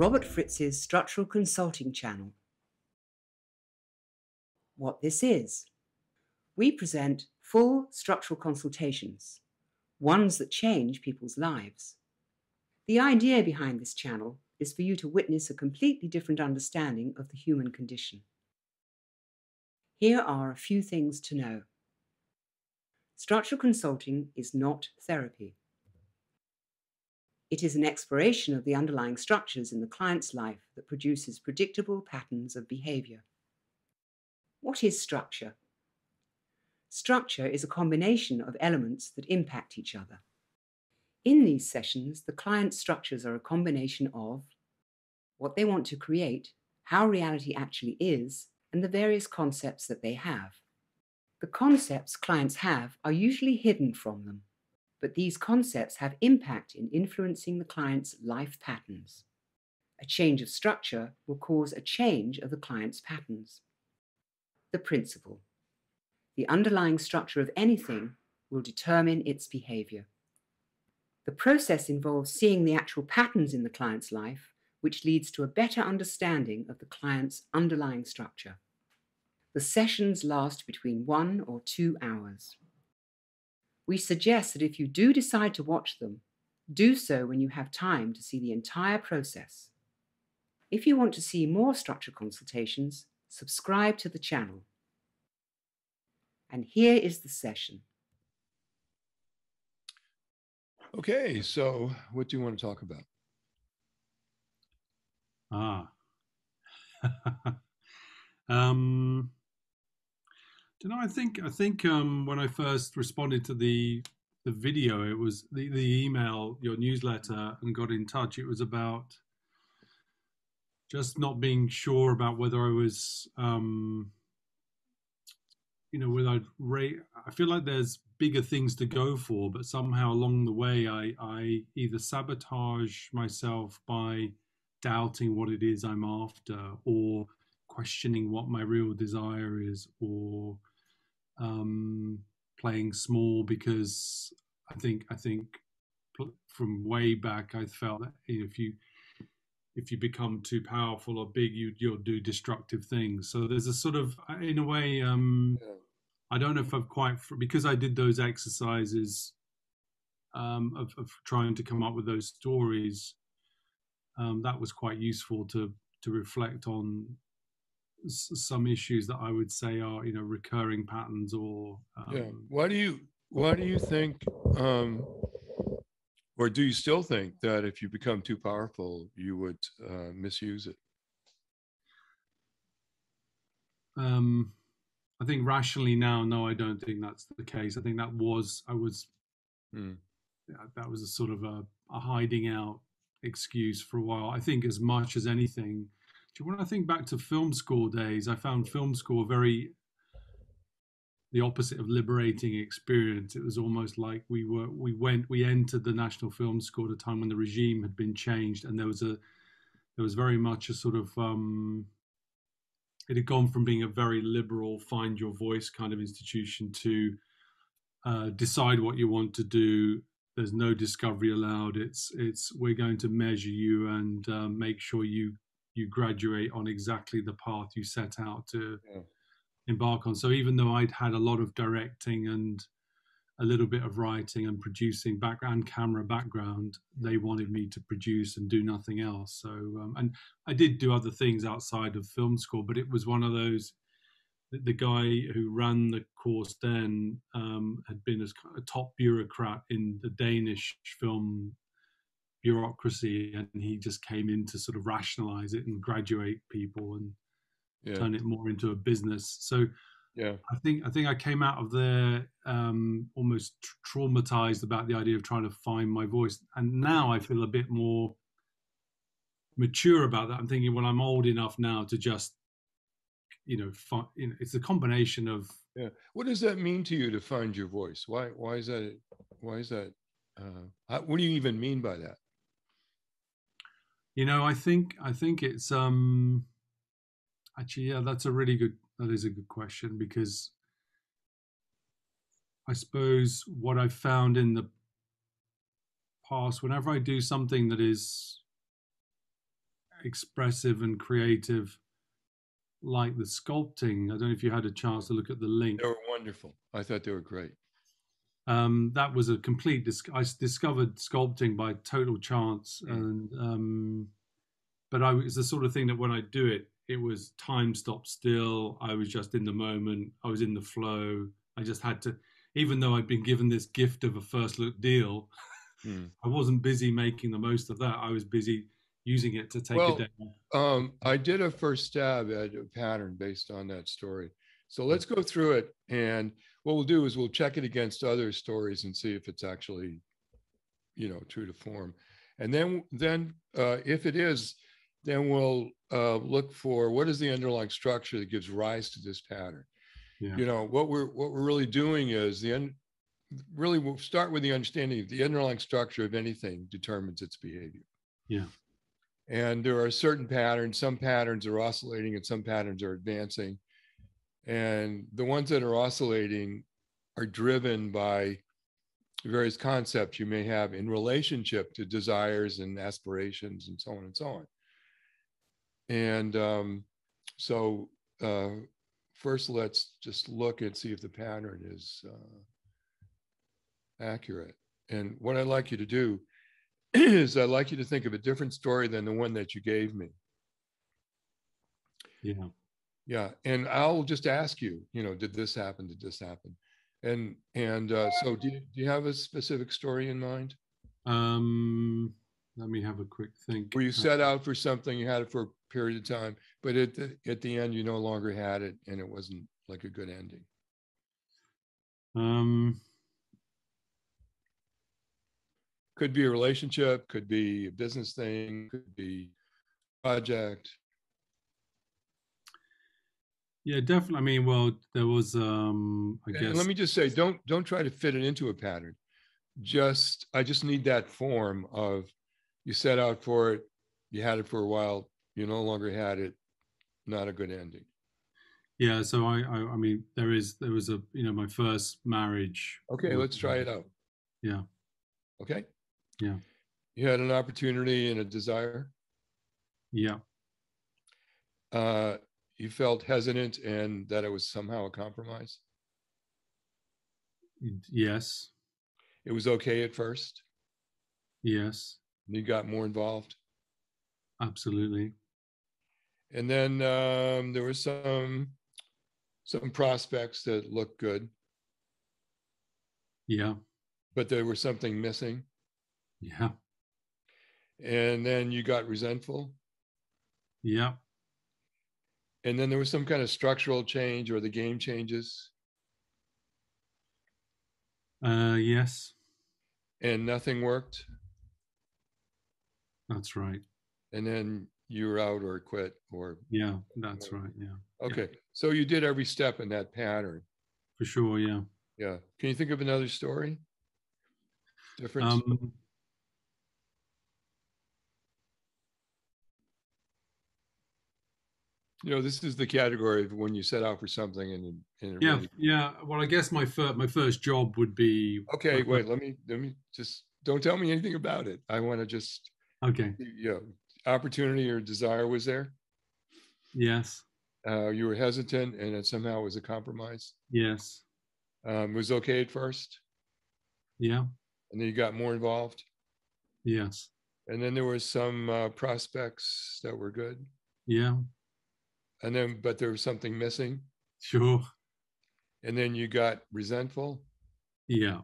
Robert Fritz's Structural Consulting channel. What this is. We present full structural consultations, ones that change people's lives. The idea behind this channel is for you to witness a completely different understanding of the human condition. Here are a few things to know. Structural consulting is not therapy. It is an exploration of the underlying structures in the client's life that produces predictable patterns of behavior. What is structure? Structure is a combination of elements that impact each other. In these sessions, the client's structures are a combination of what they want to create, how reality actually is, and the various concepts that they have. The concepts clients have are usually hidden from them, but these concepts have impact in influencing the client's life patterns. A change of structure will cause a change of the client's patterns. The principle. The underlying structure of anything will determine its behavior. The process involves seeing the actual patterns in the client's life, which leads to a better understanding of the client's underlying structure. The sessions last between one or two hours. We suggest that if you do decide to watch them, do so when you have time to see the entire process. If you want to see more structure consultations, subscribe to the channel. And here is the session. Okay, so what do you want to talk about? Ah. um, do you know? I think I think um, when I first responded to the the video, it was the, the email, your newsletter, and got in touch. It was about just not being sure about whether I was, um, you know, whether I'd rate. I feel like there's bigger things to go for, but somehow along the way, I I either sabotage myself by doubting what it is I'm after, or questioning what my real desire is, or um, playing small because I think I think from way back I felt that if you if you become too powerful or big, you you'll do destructive things. So there's a sort of in a way um, yeah. I don't know if I've quite because I did those exercises um, of, of, trying to come up with those stories. Um, that was quite useful to to reflect on some issues that I would say are you know recurring patterns or um, yeah. Why do you why do you think um, or do you still think that if you become too powerful, you would uh, misuse it? Um, I think rationally now, no, I don't think that's the case. I think that was I was yeah, that was a sort of a, a hiding out excuse for a while. I think as much as anything when I think back to film school days, I found film school very the opposite of liberating experience. It was almost like we were we went we entered the National Film School at a time when the regime had been changed, and there was a there was very much a sort of um, it had gone from being a very liberal find your voice kind of institution to uh, decide what you want to do. There's no discovery allowed. It's it's we're going to measure you and uh, make sure you you graduate on exactly the path you set out to yeah. embark on. So even though I'd had a lot of directing and a little bit of writing and producing background camera background, they wanted me to produce and do nothing else. So um, and I did do other things outside of film school, but it was one of those. The guy who ran the course then um, had been a top bureaucrat in the Danish film bureaucracy and he just came in to sort of rationalize it and graduate people and yeah. turn it more into a business. So yeah. I think i think i came out of there um, almost traumatized about the idea of trying to find my voice. And now i feel a bit more mature about that. I'm thinking well i'm old enough now to just you know, find, you know it's a combination of yeah. What does that mean to you to find your voice? Why why is that why is that uh, what do you even mean by that you know, I think I think it's um actually yeah, that's a really good that is a good question because I suppose what I've found in the past, whenever I do something that is expressive and creative, like the sculpting. I don't know if you had a chance to look at the link. They were wonderful. I thought they were great. Um, that was a complete. Dis- I discovered sculpting by total chance, Mm. and um, but I was the sort of thing that when I do it, it was time stop still. I was just in the moment. I was in the flow. I just had to, even though I'd been given this gift of a first look deal, Hmm. I wasn't busy making the most of that. I was busy using it to take Well, a day. Um, I did a first stab at a pattern based on that story. So let's go through it. And what we'll do is we'll check it against other stories and see if it's actually, you know, true to form. And then, then uh, if it is, then we'll uh, look for what is the underlying structure that gives rise to this pattern. Yeah. You know, what we're what we're really doing is the un, really we'll start with the understanding of the underlying structure of anything determines its behavior. Yeah. And there are certain patterns, some patterns are oscillating and some patterns are advancing. And the ones that are oscillating are driven by various concepts you may have in relationship to desires and aspirations and so on and so on. And um, so uh, first let's just look and see if the pattern is uh, accurate. And what I'd like you to do is I'd like you to think of a different story than the one that you gave me. Yeah. Yeah, and I'll just ask you, you know, did this happen? Did this happen? And and uh, so, do you, do you have a specific story in mind? Um, let me have a quick think. Where you set out for something, you had it for a period of time, but at the at the end, you no longer had it, and it wasn't like a good ending. Um, Could be a relationship, could be a business thing, could be project. Yeah, definitely. I mean, well, there was, um, I And guess. let me just say, don't don't try to fit it into a pattern. Just I just need that form of you set out for it, you had it for a while, you no longer had it, not a good ending. Yeah, so I, I, I mean, there is, there was a, you know, my first marriage. Okay, let's try it out. Yeah, Okay. Yeah. You had an opportunity and a desire. yeah, Uh, you felt hesitant and that it was somehow a compromise. yes, It was okay at first. yes, you got more involved. absolutely. And then um, there were some some prospects that looked good, Yeah, but there was something missing. yeah, And then you got resentful. yeah, And then there was some kind of structural change or the game changes uh, yes, and nothing worked. that's right. And then you were out or quit or Yeah, that's right. Yeah, okay. So you did every step in that pattern. for sure. Yeah. Yeah. Can you think of another story? Different. Um, you know, this is the category of when you set out for something and, and yeah, really yeah. Well, I guess my first, my first job would be. Okay, wait, let me, let me just, don't tell me anything about it. I want to just, Okay. you know, opportunity or desire was there. Yes. Uh, you were hesitant and it somehow was a compromise. Yes. Um, it was okay at first Yeah. and then you got more involved. Yes. And then there were some uh, prospects that were good. Yeah. And then, but there was something missing. Sure. And then you got resentful. Yeah.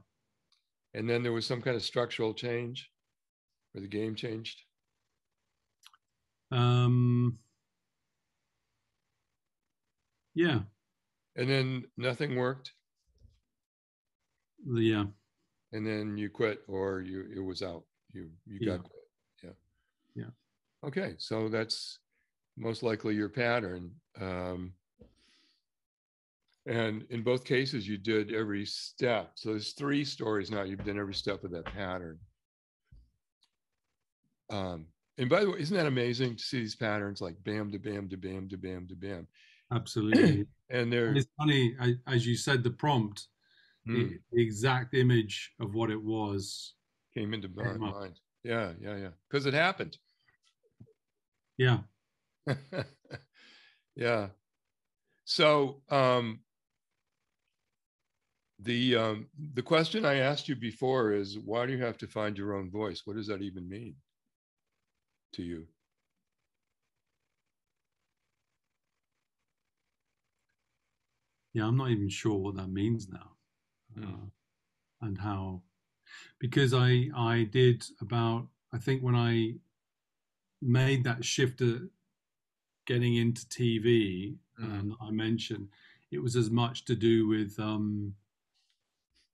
And then there was some kind of structural change where the game changed. Um. Yeah. And then nothing worked. Yeah. and then you quit or you it was out you you Yeah. got quit yeah Yeah. okay so that's most likely your pattern um and in both cases you did every step so there's three stories now you've done every step of that pattern um and by the way isn't that amazing to see these patterns like bam to bam to bam to bam to bam Absolutely. and they're it's funny, I, as you said, the prompt, Hmm, the, the exact image of what it was. came into my came up. mind yeah yeah yeah because it happened Yeah. yeah. So um, the um, the question I asked you before is why do you have to find your own voice? What does that even mean to you? Yeah, I'm not even sure what that means now, mm. uh, and how, because I I did about I think when I made that shift to getting into TV, mm. and I mentioned it was as much to do with um,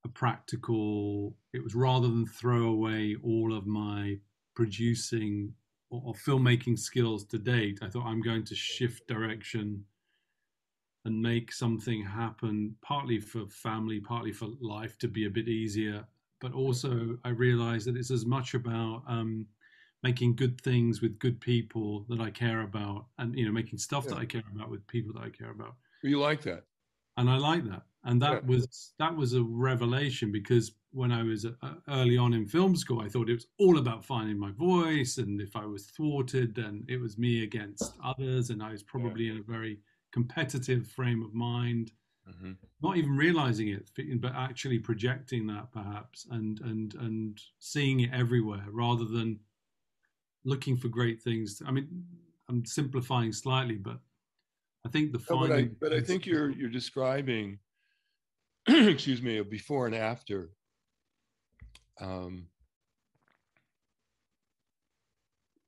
a practical. It was rather than throw away all of my producing or, or filmmaking skills to date. I thought I'm going to shift direction and make something happen, partly for family, partly for life to be a bit easier. But also, I realized that it's as much about um, making good things with good people that I care about, and you know, making stuff yeah. that I care about with people that I care about. You like that, and I like that, and that yeah. was that was a revelation because when I was uh, early on in film school, I thought it was all about finding my voice, and if I was thwarted, then it was me against others, and I was probably yeah. in a very competitive frame of mind. Mm-hmm. Not even realizing it, but actually projecting that perhaps, and and and seeing it everywhere rather than looking for great things. I mean, I'm simplifying slightly, but I think the no, but, I, but I think you're you're describing, excuse me, a before and after. Um,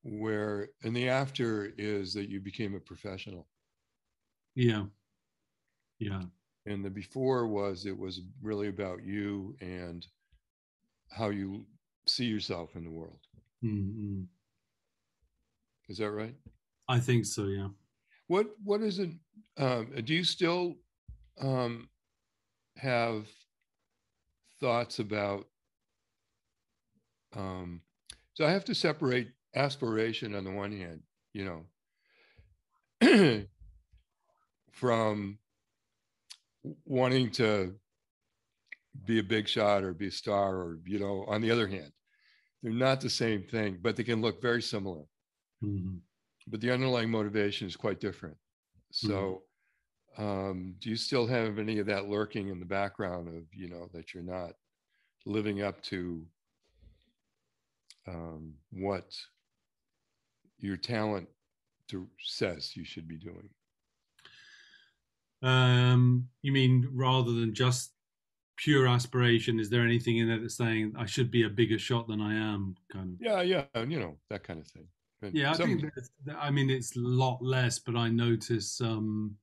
where and the after is that you became a professional. Yeah. Yeah. And the before was it was really about you and how you see yourself in the world. Mm-hmm. Is that right? I think so. Yeah. What What is it? Um, do you still um, have thoughts about? Um, so I have to separate aspiration on the one hand, you know, from wanting to be a big shot or be a star or you know on the other hand they're not the same thing but they can look very similar Mm-hmm. But the underlying motivation is quite different. So, mm-hmm. um, do you still have any of that lurking in the background of, you know, that you're not living up to um, what your talent to, says you should be doing? Um, you mean rather than just pure aspiration, is there anything in there that's saying I should be a bigger shot than I am? Kind of. Yeah, yeah, and you know that kind of thing yeah, I think I mean it's a lot less, but I notice um,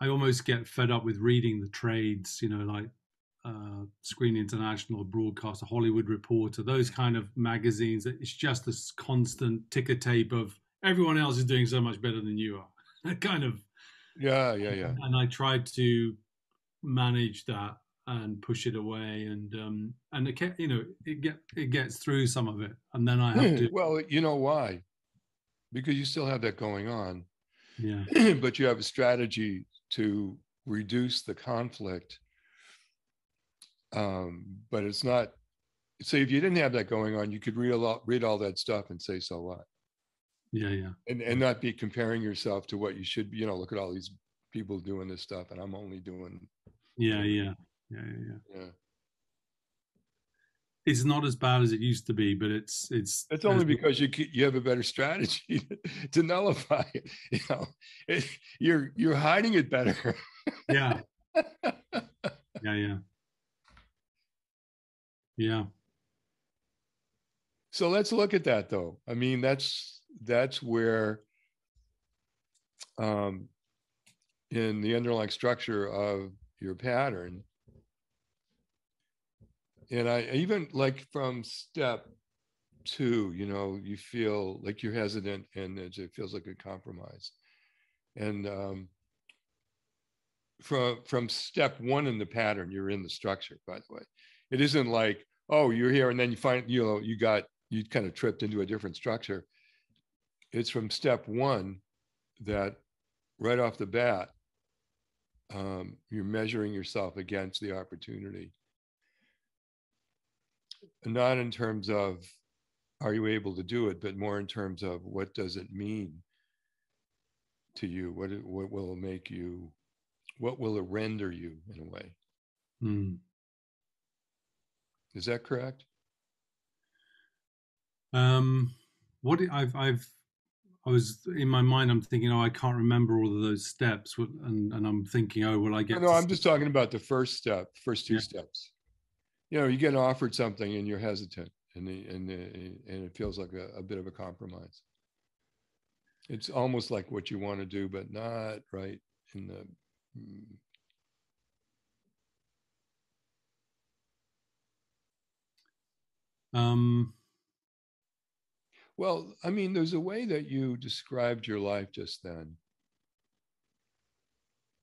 I almost get fed up with reading the trades. You know, like uh, Screen International, Broadcaster, Hollywood Reporter, those kind of magazines. It's just this constant ticker tape of everyone else is doing so much better than you are. kind of. Yeah, yeah, yeah. And I tried to manage that and push it away and um and it you know it get it gets through some of it and then i have to well you know why? Because you still have that going on. Yeah. But you have a strategy to reduce the conflict um but it's not say if you didn't have that going on you could read a lot read all that stuff and say so what? Yeah yeah. And and not be comparing yourself to what you should you know look at all these people doing this stuff and i'm only doing yeah yeah yeah, yeah, yeah. It's not as bad as it used to be, but it's it's. It's only because you you have a better strategy to nullify it. You know, it, you're you're hiding it better. yeah. Yeah, yeah. Yeah. So let's look at that though. I mean, that's that's where um in the underlying structure of your pattern and I even like from step two, you know, you feel like you're hesitant and it feels like a compromise. And um, from from step one in the pattern, you're in the structure. By the way, it isn't like oh you're here and then you find you know you got you kind of tripped into a different structure. It's from step one that right off the bat um, you're measuring yourself against the opportunity not in terms of are you able to do it, but more in terms of what does it mean to you? What what will make you? What will it render you in a way? Mm. Is that correct? Um, what I've I've I was in my mind. I'm thinking, oh, I can't remember all of those steps, and and I'm thinking, oh, will I get? No, no I'm just talking about the first step, first two yeah. steps. You know, you get offered something and you're hesitant, and the, and the, and it feels like a, a bit of a compromise. It's almost like what you want to do, but not right in the. Mm. Um, well, I mean, there's a way that you described your life just then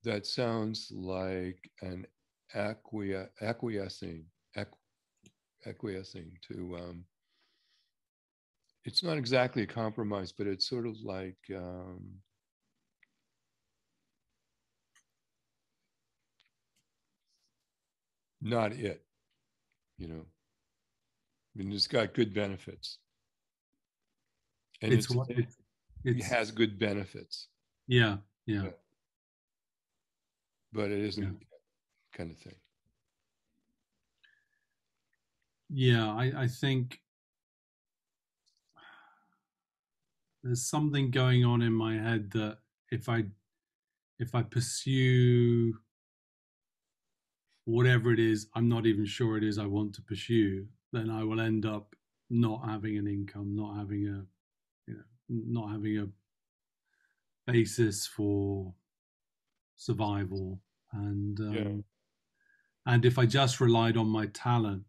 that sounds like an acquiescing, acquiescing to. Um, it's not exactly a compromise, but it's sort of like. Um, not it, you know. I mean, it's got good benefits and it's, it's, it's, it has good benefits. Yeah, yeah. But, but it isn't yeah. kind of thing. Yeah, I, I think there's something going on in my head that if I if I pursue whatever it is I'm not even sure it is I want to pursue, then I will end up not having an income, not having a you know, not having a basis for survival and um, yeah. and if I just relied on my talent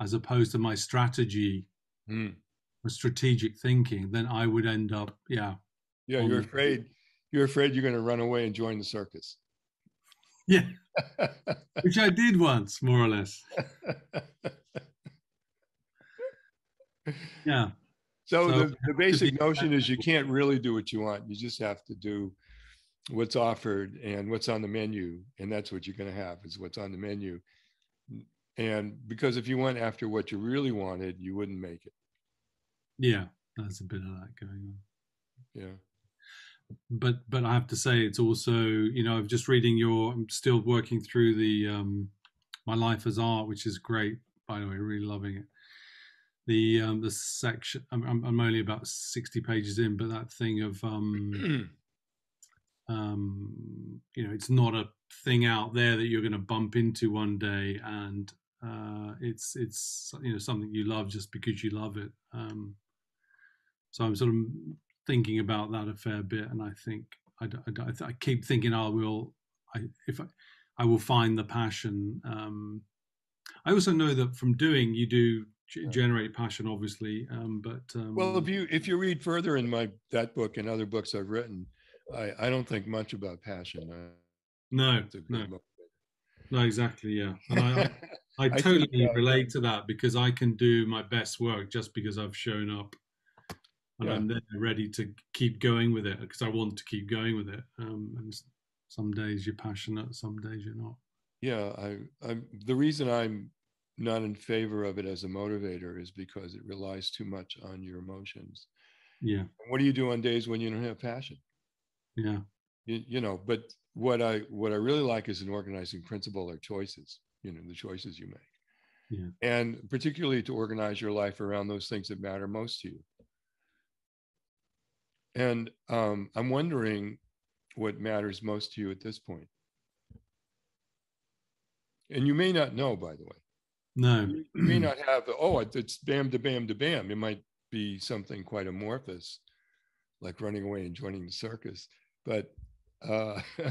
as opposed to my strategy mm. or strategic thinking, then I would end up, yeah. Yeah, you're afraid. You're afraid you're going to run away and join the circus. Yeah, which I did once, more or less. yeah. So, so the, the basic notion is you can't really do what you want. You just have to do what's offered and what's on the menu. And that's what you're going to have is what's on the menu. And because if you went after what you really wanted, you wouldn't make it. Yeah, there's a bit of that going on. Yeah. But but I have to say it's also, you know, I'm just reading your I'm still working through the um my life as art, which is great, by the way, really loving it the um, the section. I'm, I'm only about sixty pages in, but that thing of um, um, you know, it's not a thing out there that you're going to bump into one day, and uh, it's it's you know something you love just because you love it. Um, so I'm sort of thinking about that a fair bit, and I think I, I, I keep thinking I will, I if I, I will find the passion. Um, I also know that from doing, you do generate passion, obviously. Um, but um, well, if you if you read further in my that book and other books I've written, I I don't think much about passion. I, no, no, no, exactly. Yeah, and I I, I totally I relate to that because I can do my best work just because I've shown up. And yeah. I'm then ready to keep going with it because I want to keep going with it. Um, and some days you're passionate, some days you're not. Yeah, I, I'm the reason I'm not in favor of it as a motivator is because it relies too much on your emotions. Yeah. What do you do on days when you don't have passion? Yeah. You, you know, but what I what I really like is an organizing principle or choices, you know, the choices you make. Yeah. And particularly to organize your life around those things that matter most to you. And um, I'm wondering what matters most to you at this point. And you may not know, by the way. No. You may not have, oh, it's bam to bam to bam. It might be something quite amorphous, like running away and joining the circus. But, uh,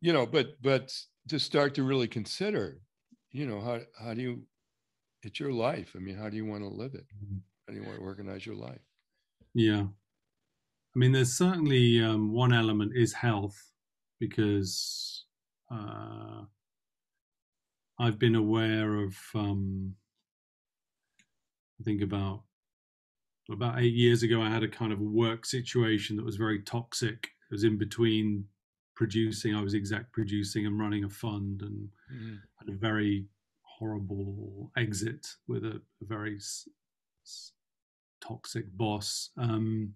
you know, but, but to start to really consider, you know, how, how do you, it's your life. I mean, how do you want to live it? Mm-hmm. How do you want to organize your life? Yeah. I mean, there's certainly um, one element is health because uh, I've been aware of. Um, I think about about eight years ago, I had a kind of work situation that was very toxic. It was in between producing. I was exec producing and running a fund, and mm. had a very horrible exit with a, a very s- s- toxic boss. Um,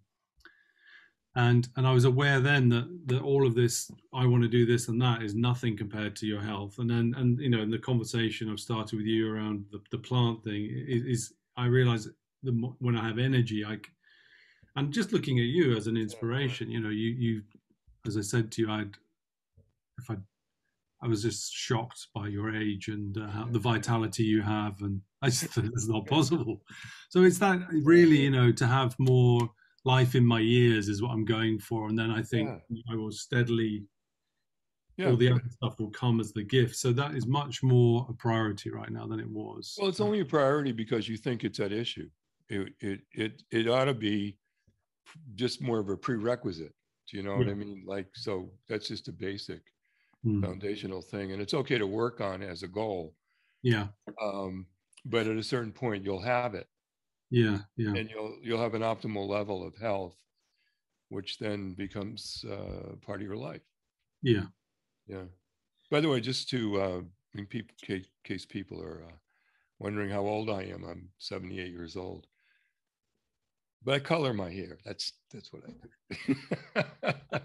and and I was aware then that that all of this I want to do this and that is nothing compared to your health. And then and you know in the conversation I've started with you around the, the plant thing is, is I realize the when I have energy I and just looking at you as an inspiration you know you you as I said to you I'd if I I was just shocked by your age and uh, the vitality you have, and I just thought it's not possible. So it's that really, you know, to have more life in my years is what I'm going for, and then I think yeah. I will steadily. Yeah, all the other stuff will come as the gift. So that is much more a priority right now than it was. Well, it's only a priority because you think it's at issue. It it it, it ought to be just more of a prerequisite. Do you know yeah. what I mean? Like, so that's just a basic mm. foundational thing, and it's okay to work on as a goal. Yeah. Um, but at a certain point, you'll have it. Yeah, yeah. And you'll you'll have an optimal level of health, which then becomes uh, part of your life. Yeah. Yeah. By the way, just to uh, in people, case, case people are uh, wondering how old I am, I'm 78 years old. But I color my hair. That's that's what I do.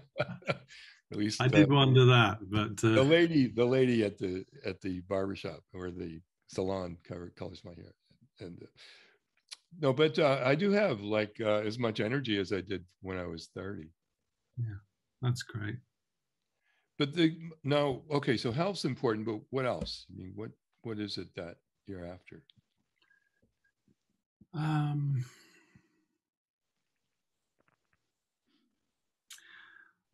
At least I did uh, wonder that, but uh... the lady, the lady at the at the barbershop or the salon colors my hair, and uh, no, but uh, I do have like uh, as much energy as I did when I was thirty. Yeah, that's great. But the no, okay, so health's important, but what else? I mean, what what is it that you're after? Um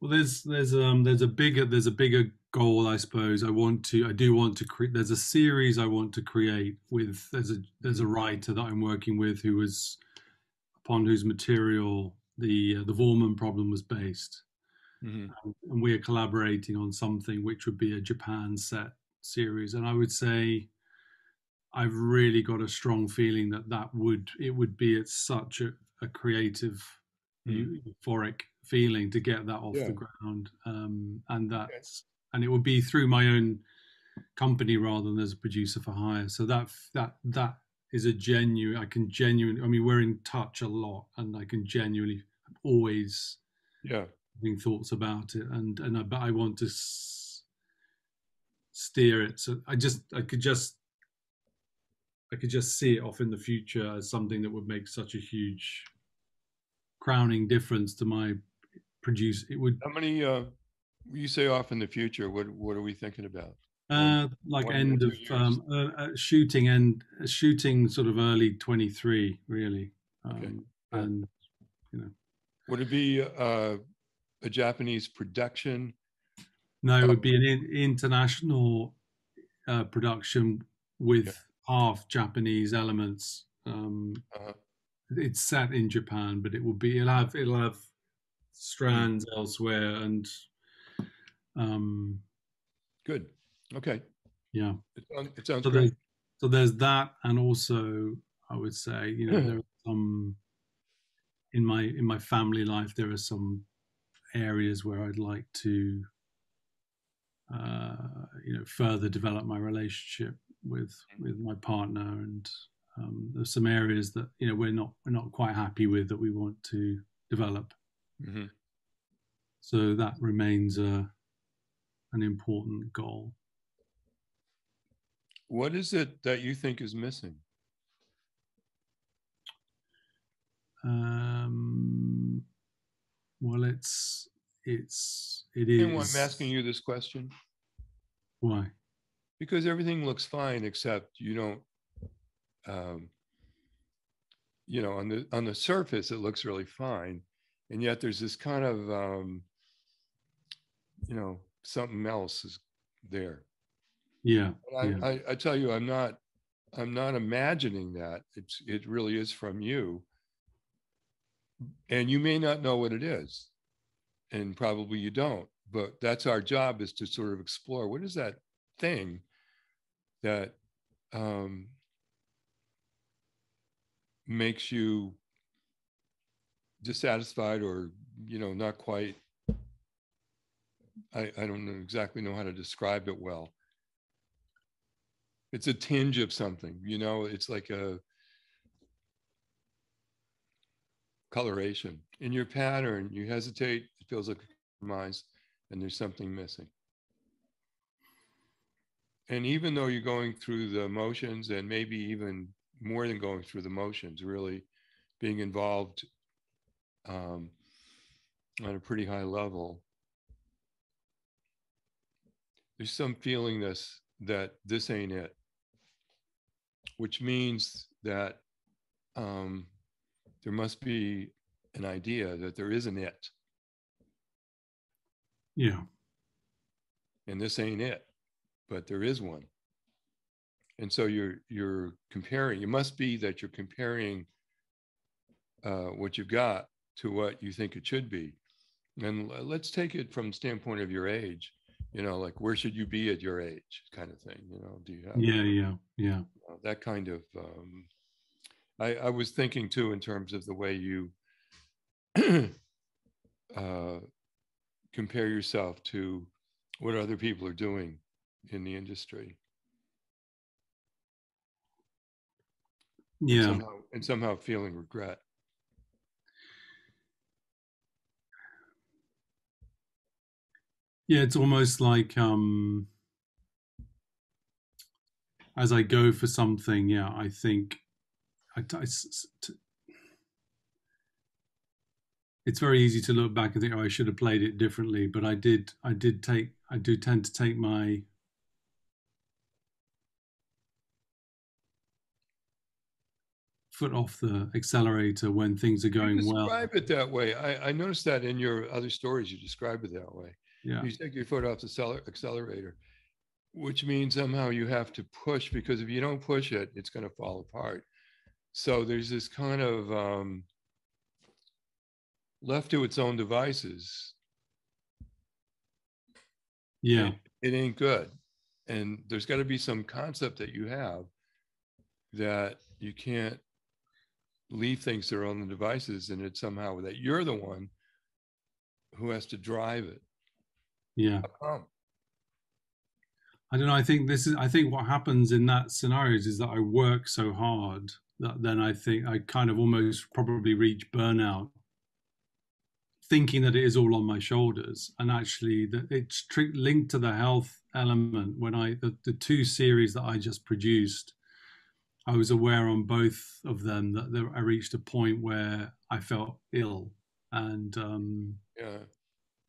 Well, there's there's um there's a bigger there's a bigger goal I suppose. I want to I do want to create. There's a series I want to create with there's a there's a writer that I'm working with who was upon whose material the uh, the Vorman problem was based, mm-hmm. um, and we are collaborating on something which would be a Japan set series. And I would say I've really got a strong feeling that that would it would be at such a, a creative, mm-hmm. euphoric feeling to get that off yeah. the ground. Um, and that's and it would be through my own company rather than as a producer for hire. So that that that is a genuine i can genuinely i mean we're in touch a lot and i can genuinely always yeah. having thoughts about it. And and i but i want to s- steer it. So i just i could just i could just see it off in the future as something that would make such a huge crowning difference to my produce it would how many uh you say off in the future what what are we thinking about? Uh like One end of um uh, uh, shooting and uh, shooting sort of early 23 really um okay. and you know. Would it be uh a japanese production? No it would be an in, international uh production with half japanese elements um uh-huh. it's set in japan but it will be it'll have it'll have strands mm. elsewhere and um good. Okay. Yeah. It, it sounds so great. there's, so there's that and also i would say you know there are some in my in my family life there are some areas where i'd like to uh you know further develop my relationship with with my partner and um, there's some areas that you know we're not we're not quite happy with that we want to develop Mm-hmm. So that remains a, an important goal. What is it that you think is missing? Um, well, it's it's it is. I'm asking you this question. Why? Because everything looks fine except you don't. Um, you know, on the on the surface, it looks really fine, and yet there's this kind of um, you know something else is there. Yeah, I, yeah. I, I tell you i'm not i'm not imagining that. It's it really is from you. And you may not know what it is and probably you don't but that's our job is to sort of explore what is that thing that um, makes you dissatisfied or you know not quite I, I don't know exactly know how to describe it well it's a tinge of something, you know, it's like a coloration. In your pattern, you hesitate, it feels like a compromise, and there's something missing. And even though you're going through the motions and maybe even more than going through the motions, really being involved um, on a pretty high level, there's some feeling this that this ain't it, which means that um, there must be an idea that there is an it. Yeah. And this ain't it, but there is one. And so you're you're comparing. It must be that you're comparing uh, what you've got to what you think it should be. And let's take it from standpoint of your age you know like where should you be at your age kind of thing you know? Do you have yeah yeah yeah. Uh, that kind of um i i was thinking too in terms of the way you uh compare yourself to what other people are doing in the industry. Yeah. and somehow, and somehow feeling regret Yeah, it's almost like um, as I go for something, yeah, I think I, I, it's very easy to look back and think, oh, I should have played it differently. But I did, I did take, I do tend to take my foot off the accelerator when things are going describe well. Describe it that way. I, I noticed that in your other stories, you describe it that way. Yeah. You take your foot off the accelerator, which means somehow you have to push because if you don't push it, it's going to fall apart. So there's this kind of um, left to its own devices. Yeah. It, it ain't good. And there's got to be some concept that you have that you can't leave things to their own devices and it's somehow that you're the one who has to drive it yeah. I don't know. I think this is. I think what happens in that scenarios is that I work so hard that then I think I kind of almost probably reach burnout, thinking that it is all on my shoulders, and actually that it's tr- linked to the health element. When I the, the two series that I just produced, I was aware on both of them that there, I reached a point where I felt ill, and um, yeah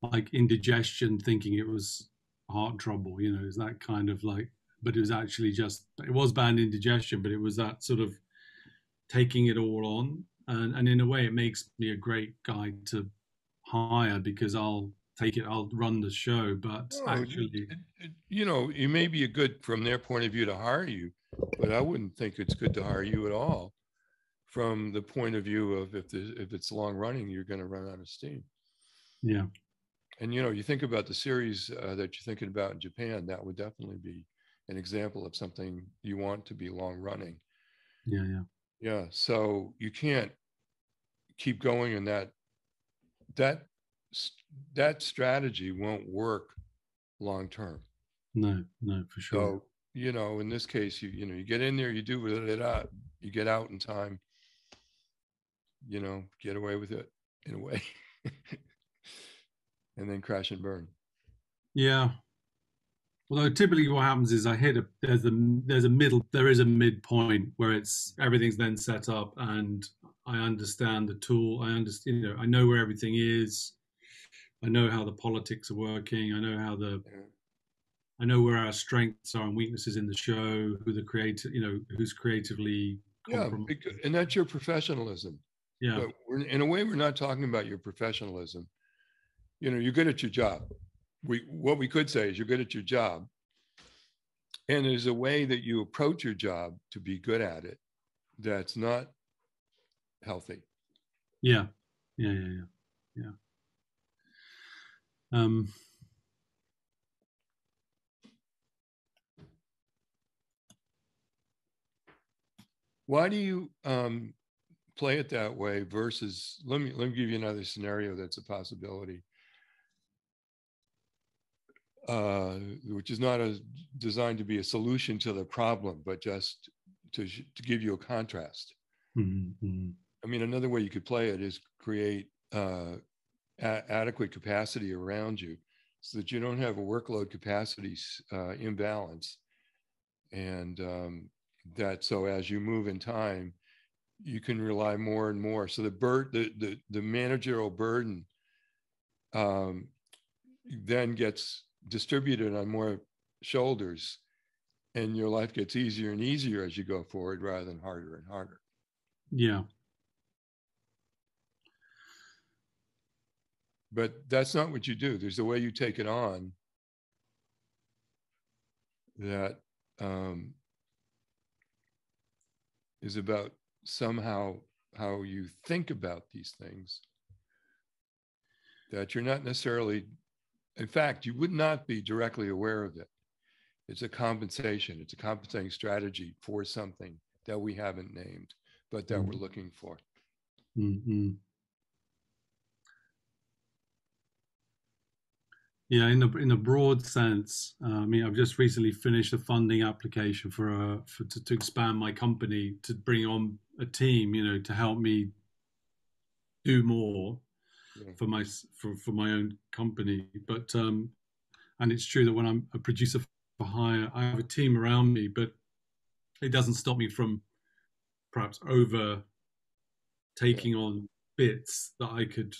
like indigestion, thinking it was heart trouble. You know, is that kind of like, but it was actually just it was bad indigestion, but it was that sort of taking it all on, and and in a way, it makes me a great guy to hire because I'll take it, I'll run the show, but oh, actually, you know, you may be a good from their point of view to hire you, but I wouldn't think it's good to hire you at all from the point of view of if the, if it's long running, you're going to run out of steam. Yeah and you know you think about the series uh, that you're thinking about in japan that would definitely be an example of something you want to be long running. Yeah yeah. Yeah so you can't keep going in that that that strategy won't work long term. No no for sure. So you know in this case you you know you get in there you do it up you get out in time you know get away with it in a way and then crash and burn. Yeah. Although typically what happens is I hit a there's a there's a middle there is a midpoint where it's everything's then set up and I understand the tool. I understand you know I know where everything is. I know how the politics are working. I know how the yeah. I know where our strengths are and weaknesses in the show. Who the creator you know who's creatively yeah, and that's your professionalism. Yeah, but in a way, we're not talking about your professionalism you know, you're good at your job. We what we could say is you're good at your job. And there's a way that you approach your job to be good at it that's not healthy. Yeah. Yeah, yeah, yeah. Yeah. Um why do you um, play it that way versus let me let me give you another scenario that's a possibility uh, which is not a designed to be a solution to the problem, but just to, to give you a contrast. Mm-hmm. I mean, another way you could play it is create uh, a- adequate capacity around you so that you don't have a workload capacity uh, imbalance. And um, that so as you move in time, you can rely more and more. So the bird, the, the, the managerial burden um, then gets distributed on more shoulders and your life gets easier and easier as you go forward rather than harder and harder. Yeah. But that's not what you do. There's a way you take it on that um, is about somehow how you think about these things that you're not necessarily in fact you would not be directly aware of it it's a compensation it's a compensating strategy for something that we haven't named but that mm-hmm. we're looking for mm-hmm. Yeah, in a in a broad sense, uh, I mean, I've just recently finished a funding application for a for to, to expand my company to bring on a team, you know, to help me do more yeah. for my for for my own company. But um, and it's true that when I'm a producer for hire, I have a team around me, but it doesn't stop me from perhaps over taking on bits that I could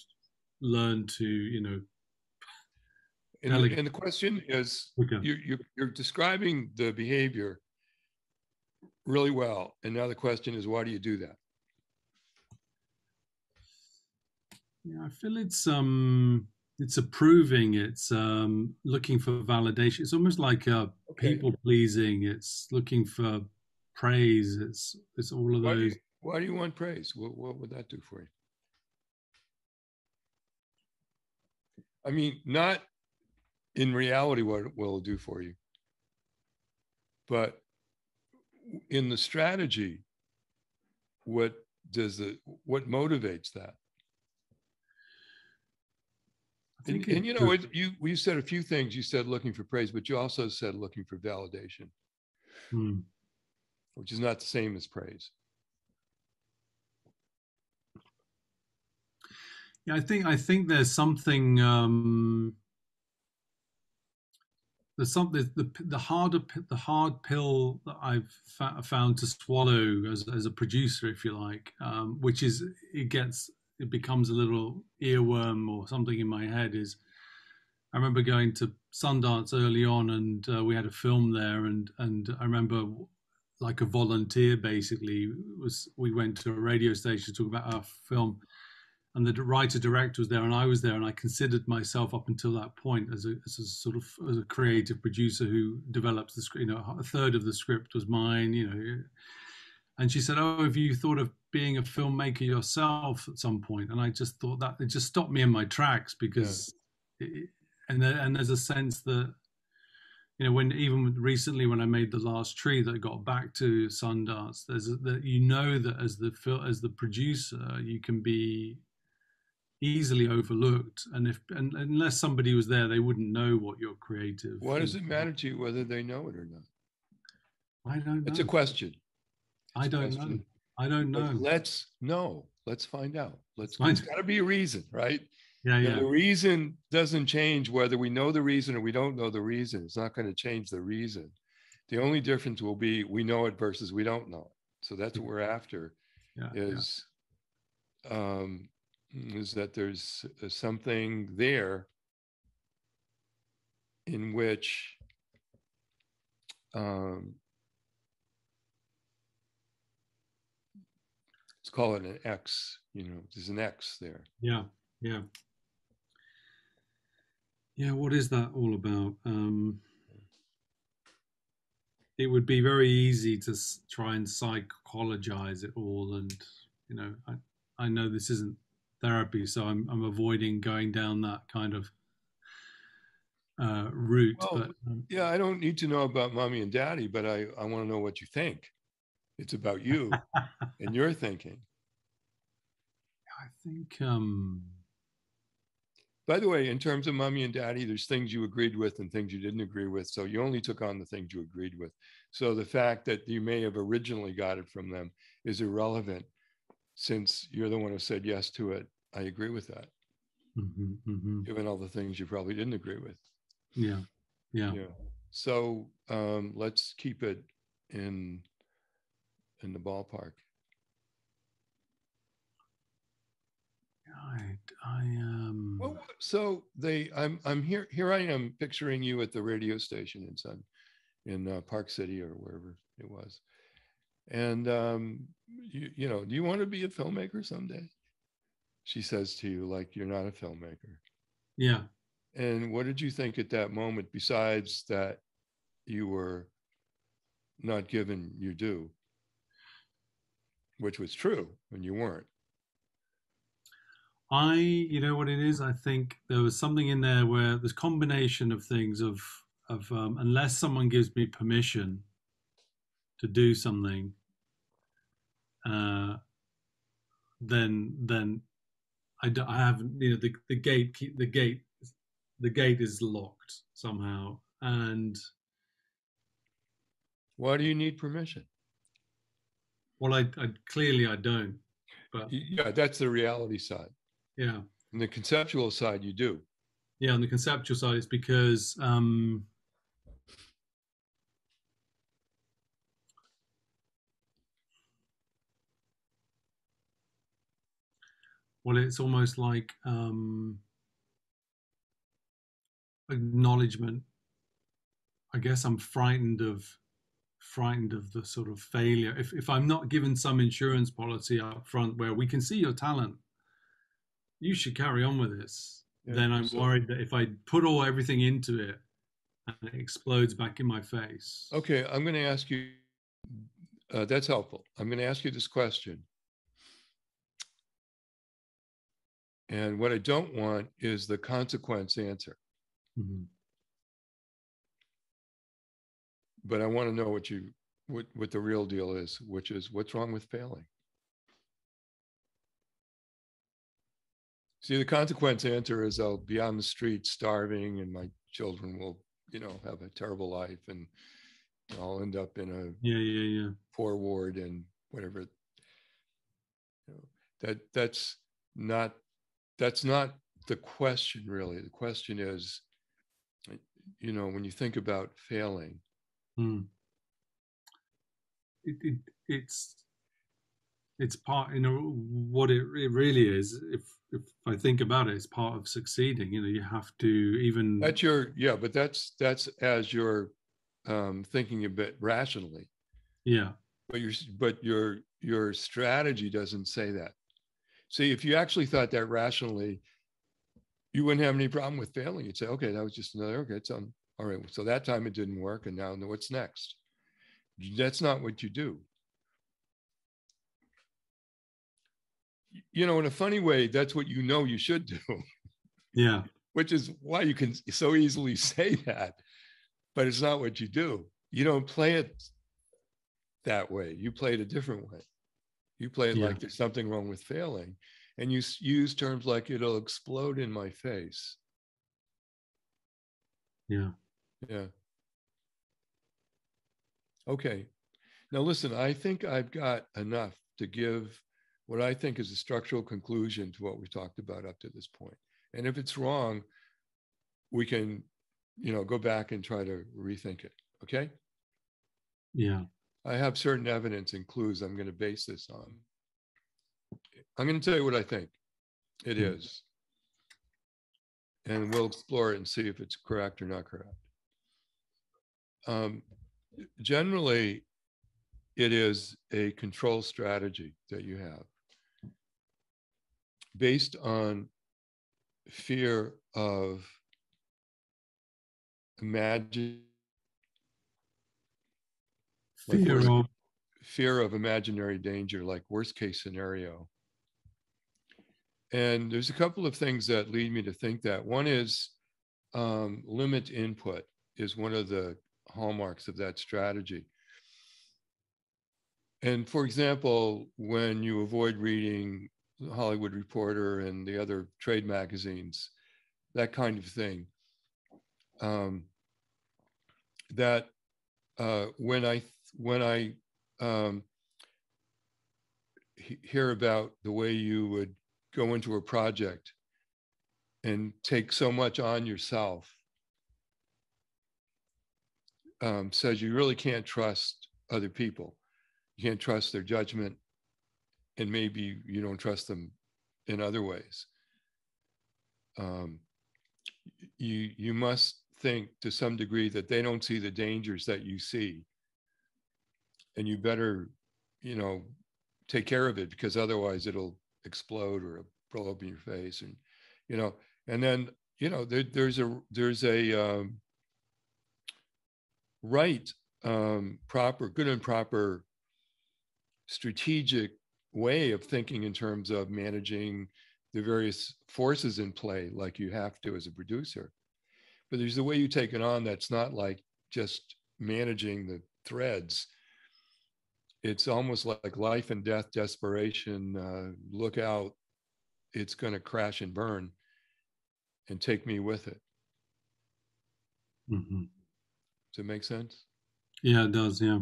learn to, you know, and, the, and the question is, okay. you, you, you're describing the behavior really well. And now the question is, why do you do that? Yeah, I feel it's um it's approving, it's um looking for validation. It's almost like uh okay. people pleasing, it's looking for praise, it's it's all of why those. Do you, why do you want praise? What what would that do for you? I mean, not in reality what it will do for you. But in the strategy, what does the what motivates that? And, and, you know, it, you we said a few things. You said looking for praise, but you also said looking for validation, hmm. which is not the same as praise. Yeah, I think I think there's something um, there's something the the harder the hard pill that I've found to swallow as as a producer, if you like, um, which is it gets it becomes a little earworm or something in my head is. I remember going to Sundance early on, and uh, we had a film there, and and I remember like a volunteer basically was we went to a radio station to talk about our film and the writer director was there and I was there and I considered myself up until that point as a, as a sort of as a creative producer who develops the script you know a third of the script was mine you know and she said oh have you thought of being a filmmaker yourself at some point and I just thought that it just stopped me in my tracks because yeah. it, and there, and there's a sense that you know when even recently when I made the last tree that got back to Sundance there's that you know that as the as the producer you can be easily overlooked and if and, unless somebody was there they wouldn't know what your creative why does it matter to you whether they know it or not? I don't know it's a question. It's i don't know i don't know. but let's know. Let's find out. Let's find it's got to be a reason right? Yeah yeah. the reason doesn't change whether we know the reason or we don't know the reason. It's not going to change the reason. The only difference will be we know it versus we don't know it. So that's what we're after yeah, is yeah. um is that there's uh, something there in which um, let's call it an X, you know, there's an X there. Yeah, yeah. Yeah, what is that all about? Um, it would be very easy to try and psychologize it all. And, you know, I, I know this isn't therapy. So I'm I'm avoiding going down that kind of uh, route. Well, but um, yeah, I don't need to know about mommy and daddy, but I I want to know what you think. It's about you and your thinking. I think. um by the way, in terms of mommy and daddy, there's things you agreed with and things you didn't agree with. So you only took on the things you agreed with. So the fact that you may have originally got it from them is irrelevant since you're the one who said yes to it. I agree with that. Mm-hmm, mm-hmm. Given all the things you probably didn't agree with. Yeah. Yeah. Yeah. So um, let's keep it in in the ballpark. I, I um. Well, so they, I'm, I'm here. Here I am picturing you at the radio station in Sun, in uh, Park City or wherever it was, and um, you, you know, do you want to be a filmmaker someday? She says to you, like you're not a filmmaker. Yeah. And what did you think at that moment? Besides that, you were not given your due, which was true when you weren't. I, you know what it is. I think there was something in there where there's combination of things of of um, unless someone gives me permission to do something, uh, then then I, I haven't. You know, the the gate the gate the gate is locked somehow, and why do you need permission? Well, I, I clearly I don't. But yeah, that's the reality side. Yeah. And the conceptual side, you do. Yeah, on the conceptual side, it's because um, well, it's almost like um, acknowledgement. I guess I'm frightened of frightened of the sort of failure. If if I'm not given some insurance policy up front where we can see your talent, you should carry on with this. Yeah, then I'm so. worried that if I put all everything into it and it explodes back in my face. Okay, I'm going to ask you. Uh, that's helpful. I'm going to ask you this question. And what I don't want is the consequence answer. Mm-hmm. But I want to know what you what what the real deal is, which is what's wrong with failing. See, the consequence answer is I'll be on the street starving, and my children will, you know, have a terrible life, and I'll end up in a yeah, yeah, yeah, poor ward and whatever. You know, that that's not that's not the question really. The question is, you know, when you think about failing, hmm. it, it, it's it's part you know what it, it really is if if i think about it it's part of succeeding you know you have to even that's your yeah but that's that's as you're um thinking a bit rationally. Yeah. But your but your your strategy doesn't say that. See if you actually thought that rationally you wouldn't have any problem with failing. You'd say okay that was just another okay it's on all right so that time it didn't work and now what's next that's not what you do you know, in a funny way, that's what you know you should do. Yeah. Which is why you can so easily say that, but it's not what you do. You don't play it that way. You play it a different way. You play it yeah. like there's something wrong with failing. And you use terms like it'll explode in my face. Yeah. Yeah. Okay. Now, listen, I think I've got enough to give what I think is a structural conclusion to what we talked about up to this point. And if it's wrong, we can, you know, go back and try to rethink it. Okay. Yeah. I have certain evidence and clues I'm going to base this on. I'm going to tell you what I think it mm. is, And we'll explore it and see if it's correct or not correct. Um, generally, it is a control strategy that you have. Based on fear of imagine fear like of. Fear of imaginary danger like worst case scenario. And there's a couple of things that lead me to think that. One is um, limit input is one of the hallmarks of that strategy and for example when you avoid reading the Hollywood Reporter and the other trade magazines, that kind of thing. Um, that uh, when I when I um, hear about the way you would go into a project and take so much on yourself um, says you really can't trust other people. You can't trust their judgment, and maybe you don't trust them in other ways. Um, you you must think to some degree that they don't see the dangers that you see, and you better, you know, take care of it because otherwise it'll explode or blow up in your face, and you know, and then you know there, there's a there's a um, right um, proper good and proper strategic way of thinking in terms of managing the various forces in play like you have to as a producer. But there's a way you take it on that's not like just managing the threads. It's almost like life and death desperation uh, look out it's going to crash and burn and take me with it. Mm-hmm. Does it make sense? Yeah it does yeah.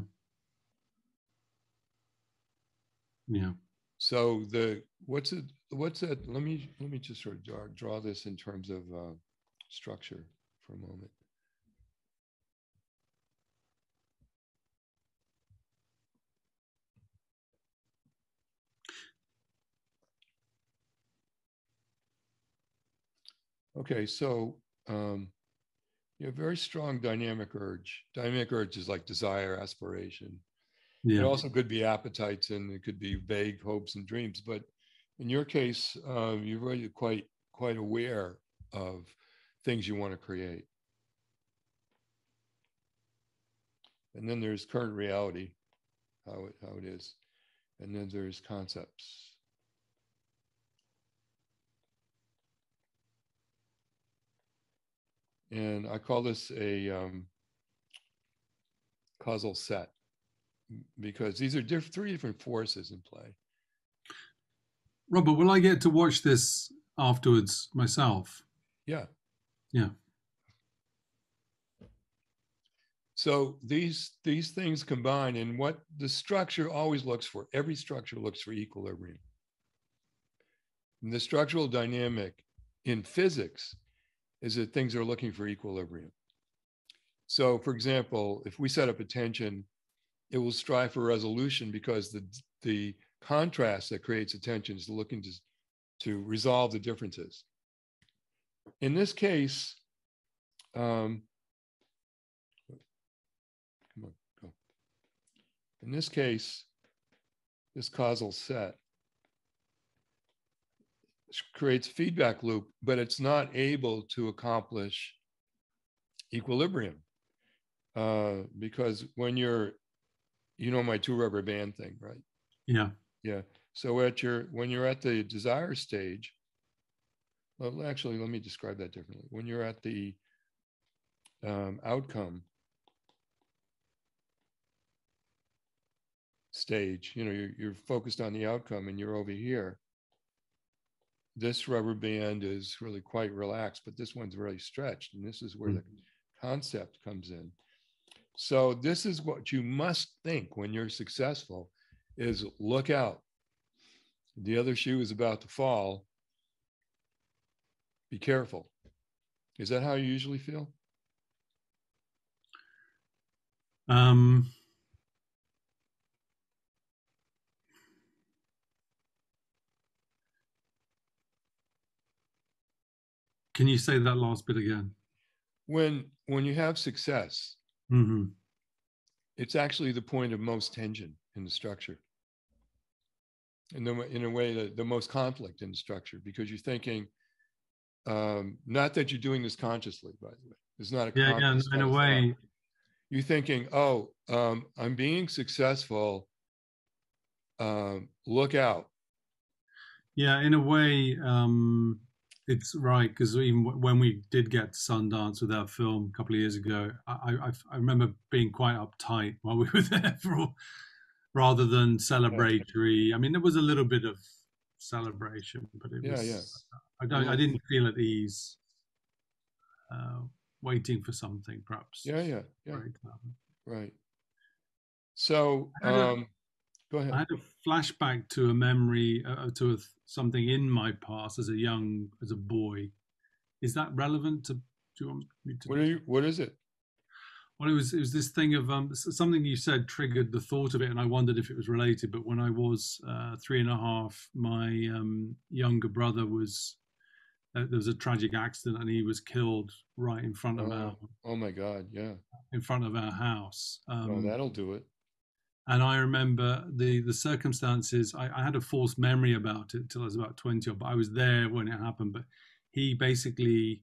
Yeah. So the what's it what's that let me let me just sort of draw, draw this in terms of uh, structure for a moment. Okay, so um, you have very strong dynamic urge. Dynamic urge is like desire, aspiration. Yeah. It also could be appetites and it could be vague hopes and dreams. But in your case, um, you're really quite quite aware of things you want to create. And then there's current reality, how it, how it is. And then there's concepts. And I call this a um, causal set because these are diff- three different forces in play. Robert, will I get to watch this afterwards myself? Yeah. Yeah. So these these things combine, and what the structure always looks for, every structure looks for equilibrium. And the structural dynamic in physics is that things are looking for equilibrium. So, for example, if we set up a tension, it will strive for resolution because the, the contrast that creates a tension is looking to, to resolve the differences. In this case, um, come on, go. In this case, this causal set creates feedback loop, but it's not able to accomplish equilibrium. Uh, because when you're, you know, my two rubber band thing, right? Yeah. Yeah. So at your, when you're at the desire stage, well, actually, let me describe that differently. When you're at the um, outcome stage, you know, you're, you're focused on the outcome and you're over here this rubber band is really quite relaxed, but this one's really stretched. And this is where mm-hmm. the concept comes in. So this is what you must think when you're successful is look out. The other shoe is about to fall. Be careful. Is that how you usually feel? Um, Can you say that last bit again? When when you have success, mm-hmm. it's actually the point of most tension in the structure. In the in a way, the, the most conflict in the structure because you're thinking, um, not that you're doing this consciously, by the way. It's not a yeah, yeah. In a way, you're thinking, oh, um, I'm being successful. Um, look out. Yeah, in a way, um, it's right because even when we did get Sundance with our film a couple of years ago, I, I, I remember being quite uptight while we were there for, rather than celebratory. I mean, there was a little bit of celebration, but it yeah, was. Yeah. I don't. I didn't feel at ease. uh, waiting for something, perhaps. Yeah, yeah, yeah. Right. So, um, go ahead. I had a flashback to a memory uh, to a, something in my past as a young, as a boy. Is that relevant to? Do you want me to? What are you? What is it? Well, it was it was this thing of um, something you said triggered the thought of it, and I wondered if it was related. But when I was uh, three and a half, my um, younger brother was uh, there was a tragic accident, and he was killed right in front of oh, our. Oh my God! Yeah. In front of our house. Um, oh, that'll do it. And I remember the the circumstances. I, I had a false memory about it till I was about twenty, but I was there when it happened. But he basically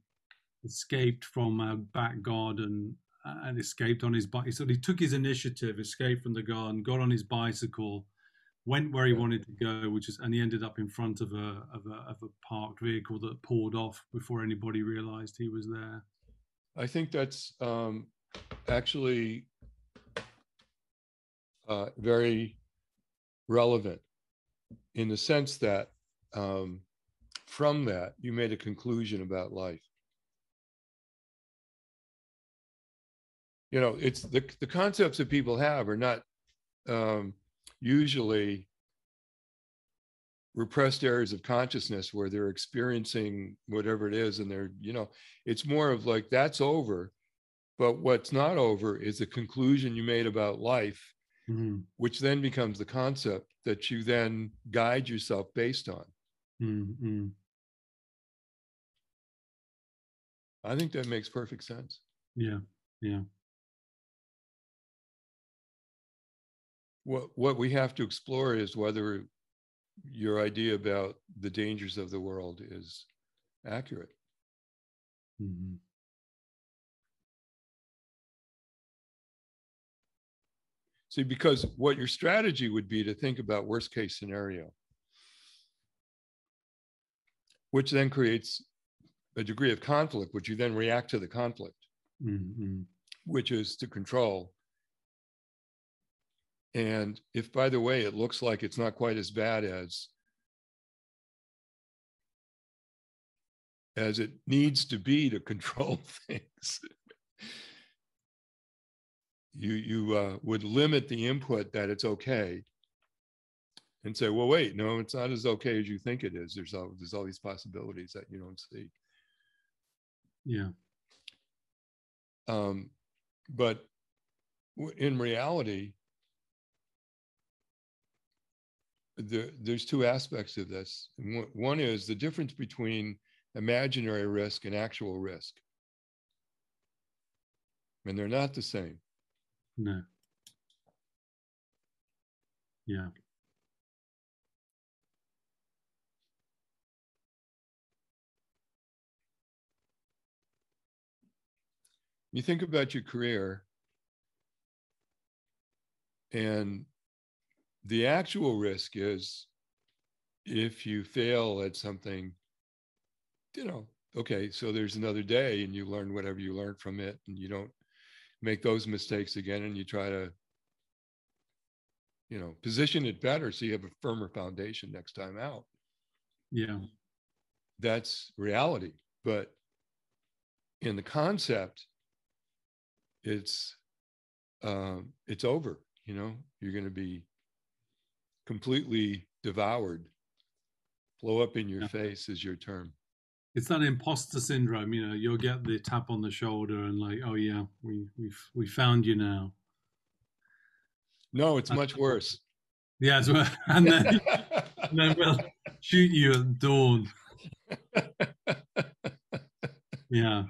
escaped from our back garden and escaped on his bike. So he took his initiative, escaped from the garden, got on his bicycle, went where he wanted to go, which is, and he ended up in front of a of a, of a parked vehicle that pulled off before anybody realised he was there. I think that's um, actually uh, very relevant in the sense that um, from that you made a conclusion about life. you know it's the, the concepts that people have are not um, usually repressed areas of consciousness where they're experiencing whatever it is and they're you know it's more of like that's over but what's not over is the conclusion you made about life mm-hmm. which then becomes the concept that you then guide yourself based on mm-hmm. i think that makes perfect sense yeah yeah what what we have to explore is whether your idea about the dangers of the world is accurate. Mm-hmm. See, because what your strategy would be to think about worst case scenario, which then creates a degree of conflict, which you then react to the conflict, mm-hmm. which is to control and if, by the way, it looks like it's not quite as bad as as it needs to be to control things, you you uh, would limit the input that it's okay, and say, well, wait, no, it's not as okay as you think it is. There's all there's all these possibilities that you don't see. Yeah. Um, but in reality, the, there's two aspects of this. One is the difference between imaginary risk and actual risk. And they're not the same. No. Yeah. You think about your career and the actual risk is if you fail at something, you know, okay, so there's another day and you learn whatever you learned from it and you don't make those mistakes again and you try to, you know, position it better so you have a firmer foundation next time out. Yeah. That's reality. But in the concept, it's um, it's over. You know, you're going to be completely devoured. Blow up in your yeah. face is your term. It's that imposter syndrome, you know. You'll get the tap on the shoulder and like, oh yeah, we we we found you now. No, it's much worse. Yeah, well, and then and then we'll shoot you at dawn. yeah.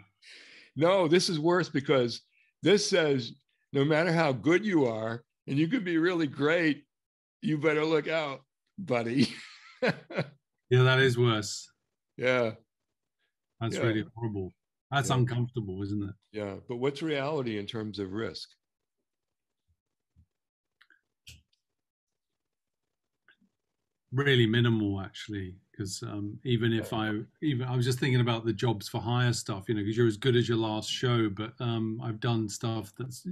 No, this is worse because this says no matter how good you are, and you could be really great, you better look out, buddy. yeah, that is worse. Yeah. That's yeah. really horrible. That's yeah. uncomfortable, isn't it? Yeah. But what's reality in terms of risk? Really minimal, actually. Because um, even if I even I was just thinking about the jobs for hire stuff, you know, because you're as good as your last show, but um, I've done stuff that's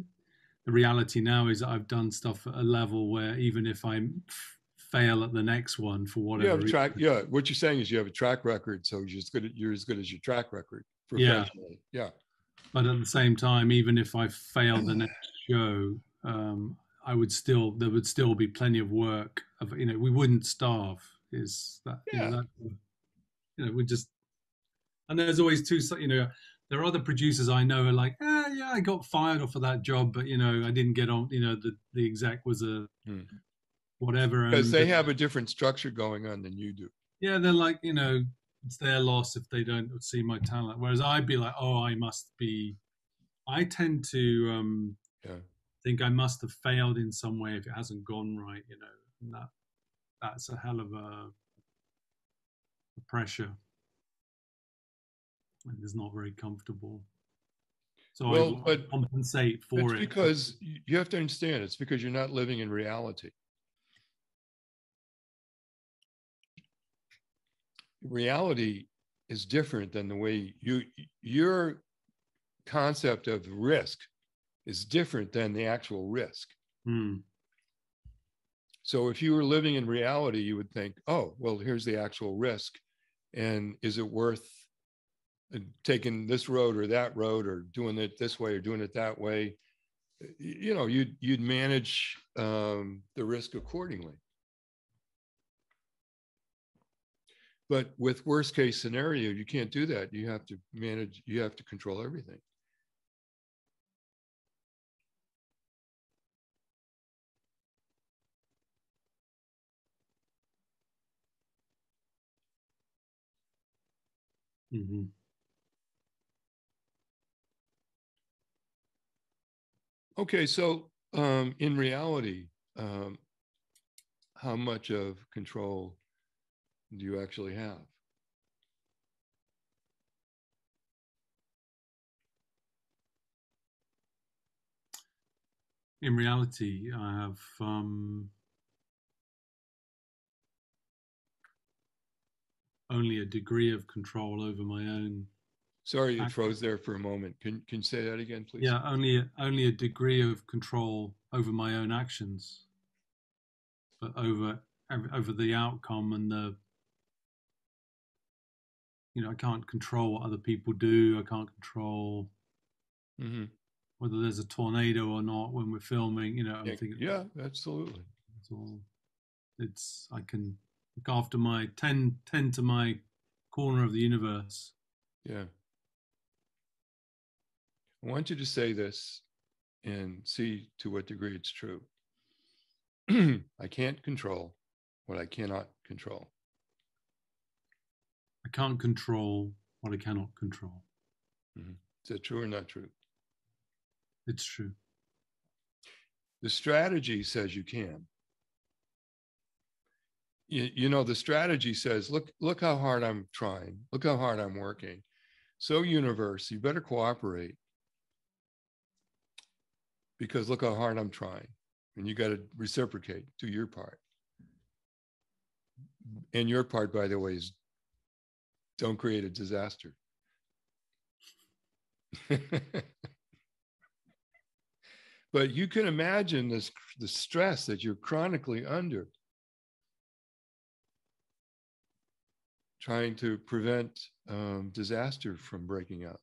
the reality now is that I've done stuff at a level where even if I fail at the next one for whatever you have track, yeah, what you're saying is you have a track record, so you're as good you're as good as your track record. Yeah. yeah. But at the same time, even if I failed the next show, um, I would still there would still be plenty of work. Of you know, we wouldn't starve. Is that yeah? You know, that, you know we just and there's always two. You know, there are other producers I know are like, ah, yeah, I got fired off of that job, but you know, I didn't get on. You know, the the exec was a hmm. Whatever. Because they have a different structure going on than you do. Yeah, they're like, you know, it's their loss if they don't see my talent. Whereas I'd be like, oh, I must be. I tend to um, yeah. think I must have failed in some way if it hasn't gone right. You know, and that that's a hell of a, a pressure and it's not very comfortable. So well, I but compensate for it. Because you have to understand, it's because you're not living in reality. Reality is different than the way you your concept of risk is different than the actual risk. Hmm. So if you were living in reality, you would think, oh, well, here's the actual risk. And is it worth taking this road or that road or doing it this way or doing it that way you know you'd you'd manage um, the risk accordingly but with worst case scenario you can't do that you have to manage you have to control everything mm-hmm. Okay, so um, in reality, um, how much of control do you actually have? In reality, I have um, only a degree of control over my own Sorry, you froze there for a moment. Can can you say that again, please? Yeah, only only a degree of control over my own actions, but over over the outcome and the you know I can't control what other people do. I can't control mm-hmm. whether there's a tornado or not when we're filming. You know, I'm yeah, thinking, yeah, absolutely. It's all. It's I can look after my tend tend to my corner of the universe. Yeah. I want you to say this and see to what degree it's true. I can't control what I cannot control. I can't control what I cannot control. Mm-hmm. Is that true or not true? It's true. The strategy says you can. You, you know, the strategy says, look, look how hard I'm trying. Look how hard I'm working. So, universe, you better cooperate because look how hard I'm trying. And you got to reciprocate, do your part. And your part, by the way, is don't create a disaster. but you can imagine this the stress that you're chronically under trying to prevent um, disaster from breaking out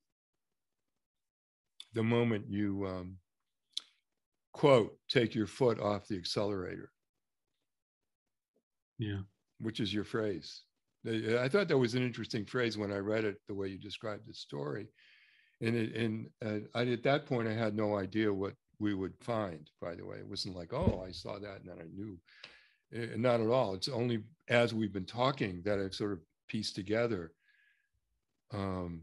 the moment you um, quote, take your foot off the accelerator. Yeah. Which is your phrase. I thought that was an interesting phrase when I read it the way you described the story. And, it, and uh, I, at that point, I had no idea what we would find, by the way. It wasn't like, oh, I saw that and then I knew. Uh, not at all. It's only as we've been talking that I've sort of pieced together um,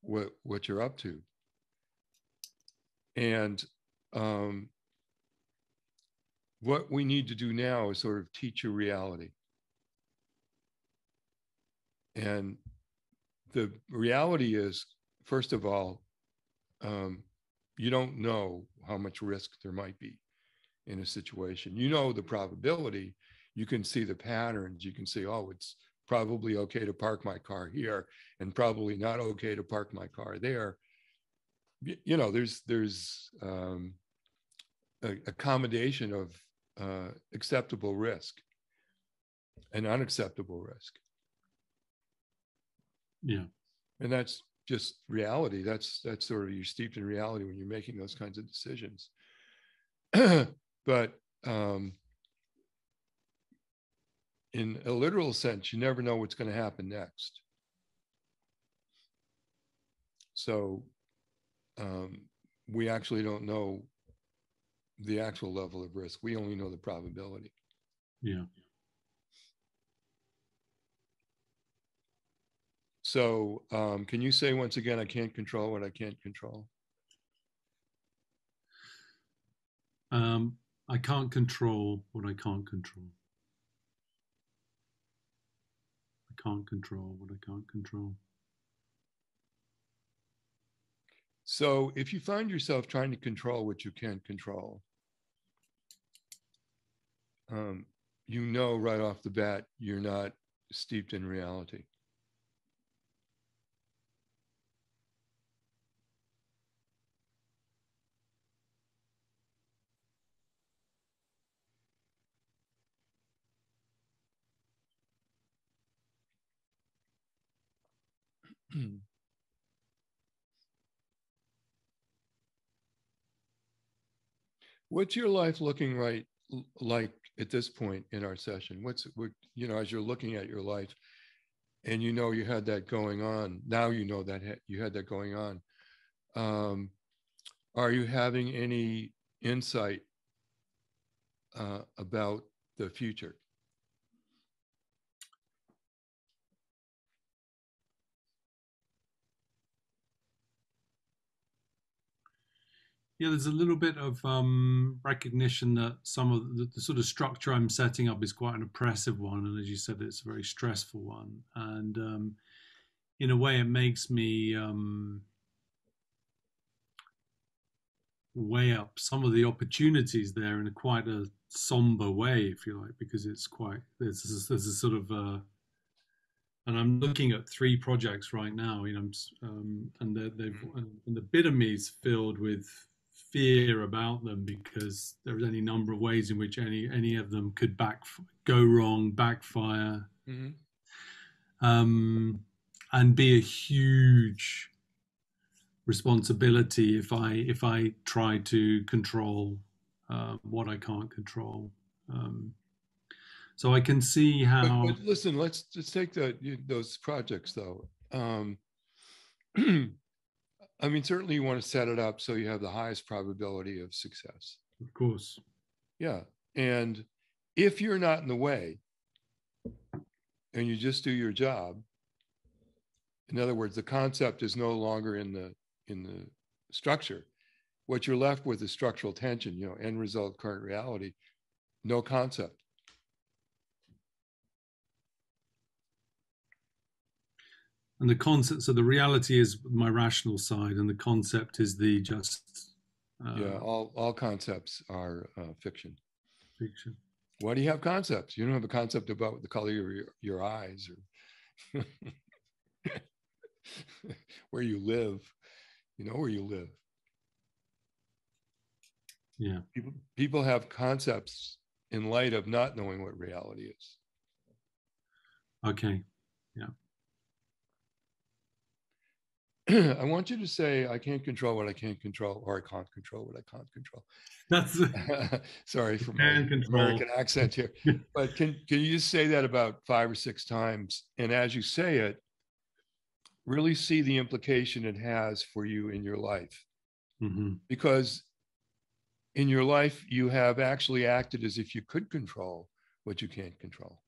what, what you're up to. And um, what we need to do now is sort of teach a reality. And the reality is, first of all, um, you don't know how much risk there might be in a situation. You know the probability, you can see the patterns, you can see, oh, it's probably okay to park my car here and probably not okay to park my car there. You know, there's there's um, accommodation of uh, acceptable risk and unacceptable risk. Yeah. And that's just reality. That's that's sort of you're steeped in reality when you're making those kinds of decisions. but um, in a literal sense, you never know what's going to happen next. So um, we actually don't know the actual level of risk. We only know the probability. Yeah. So um, can you say once again, I can't control what I can't control? Um, I can't control what I can't control. I can't control what I can't control. So if you find yourself trying to control what you can't control, um, you know right off the bat you're not steeped in reality. What's your life looking right like at this point in our session? What's what you know as you're looking at your life, and you know you had that going on. Now you know that you had that going on. Um, are you having any insight uh, about the future? Yeah, there's a little bit of um, recognition that some of the, the, sort of structure I'm setting up is quite an oppressive one, and as you said, it's a very stressful one. And um, in a way, it makes me um, weigh up some of the opportunities there in a quite a somber way, if you like, because it's quite there's a, there's a sort of uh, and I'm looking at three projects right now, you know, um, and they've and the bit of me is filled with fear about them because there's any number of ways in which any any of them could back go wrong, backfire, mm-hmm. um, and be a huge responsibility if I if I try to control uh, what I can't control. Um, so I can see how. But, but listen, let's let's take the, those projects though. Um, I mean, certainly you want to set it up so you have the highest probability of success. Of course. Yeah. And if you're not in the way and you just do your job, in other words, the concept is no longer in the in the structure. What you're left with is structural tension, you know, end result, current reality, no concept. And the concept so the reality is my rational side and the concept is the just uh, yeah all all concepts are uh, fiction. Fiction. Why do you have concepts? You don't have a concept about the color of your, your eyes or where you live. You know where you live. Yeah. People people have concepts in light of not knowing what reality is. Okay. Yeah I want you to say, I can't control what I can't control, or I can't control what I can't control. That's sorry for my American accent here. but can, can you just say that about five or six times? And as you say it, really see the implication it has for you in your life. Mm-hmm. Because in your life, you have actually acted as if you could control what you can't control.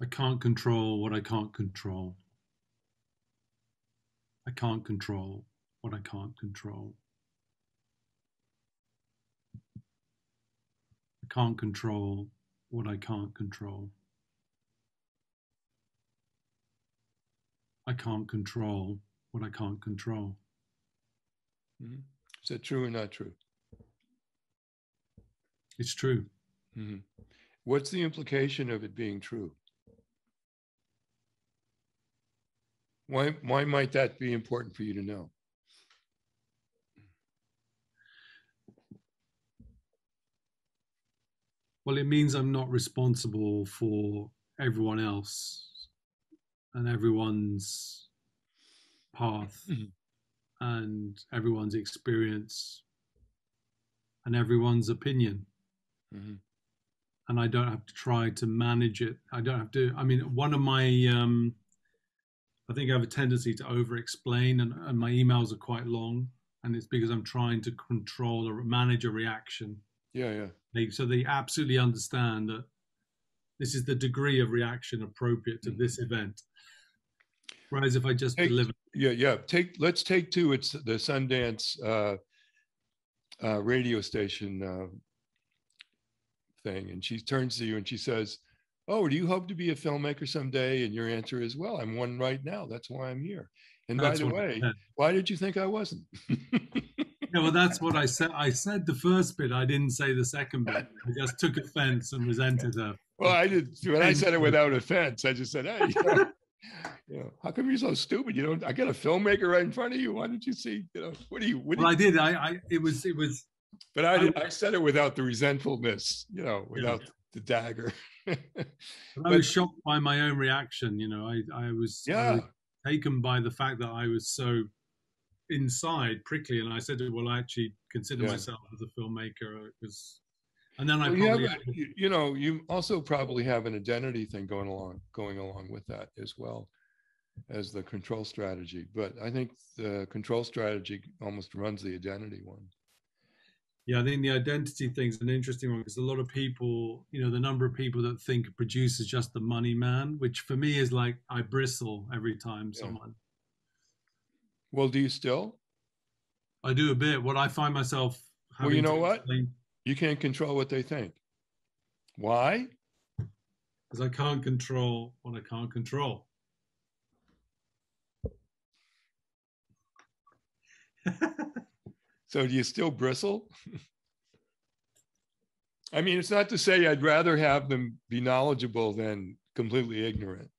I can't control what I can't control. I can't control what I can't control. I can't control what I can't control. I can't control what I can't control. Mm-hmm. Is that true or not true? It's true. Mm-hmm. What's the implication of it being true? Why, why might that be important for you to know? Well, it means I'm not responsible for everyone else. and everyone's path Mhm. and everyone's experience and everyone's opinion Mhm. and I don't have to try to manage it. I don't have to. I mean, one of my, um, I think I have a tendency to over explain, and, and my emails are quite long, and it's because I'm trying to control or manage a reaction. Yeah, yeah. They, so they absolutely understand that this is the degree of reaction appropriate to Mhm. this event. Whereas if I just Hey, deliver, Yeah, yeah. Take let's take two. It's the Sundance uh, uh, radio station uh, thing, and she turns to you and she says, "Oh, do you hope to be a filmmaker someday?" And your answer is, "Well, I'm one right now. That's why I'm here." And by the way, why did you think I wasn't? yeah, well, that's what I said. I said the first bit. I didn't say the second bit. I just took offense and resented her. well, I did when I said it without offense. I just said, "Hey, you know, you know, how come you're so stupid? You don't. I got a filmmaker right in front of you. Why didn't you see? You know, what do you? What Well, you I did. I, I, it was, it was. But I, I did, would- I said it without the resentfulness, you know, without the dagger. I was shocked by my own reaction. You know, I, I was, I was taken by the fact that I was so inside prickly, and I said, "Well, I actually consider Yeah. myself as a filmmaker." It was, and then I Well, probably, you, you know, you also probably have an identity thing going along, going along with that as well as the control strategy. But I think the control strategy almost runs the identity one. Yeah, I think the identity thing is an interesting one because a lot of people, you know, the number of people that think a producer's just the money man, which for me is like I bristle every time Yeah. someone. Well, do you still? I do a bit. What I find myself. Well, you know what? explain- You can't control what they think. Why? because I can't control what I can't control. So do you still bristle? I mean, it's not to say I'd rather have them be knowledgeable than completely ignorant.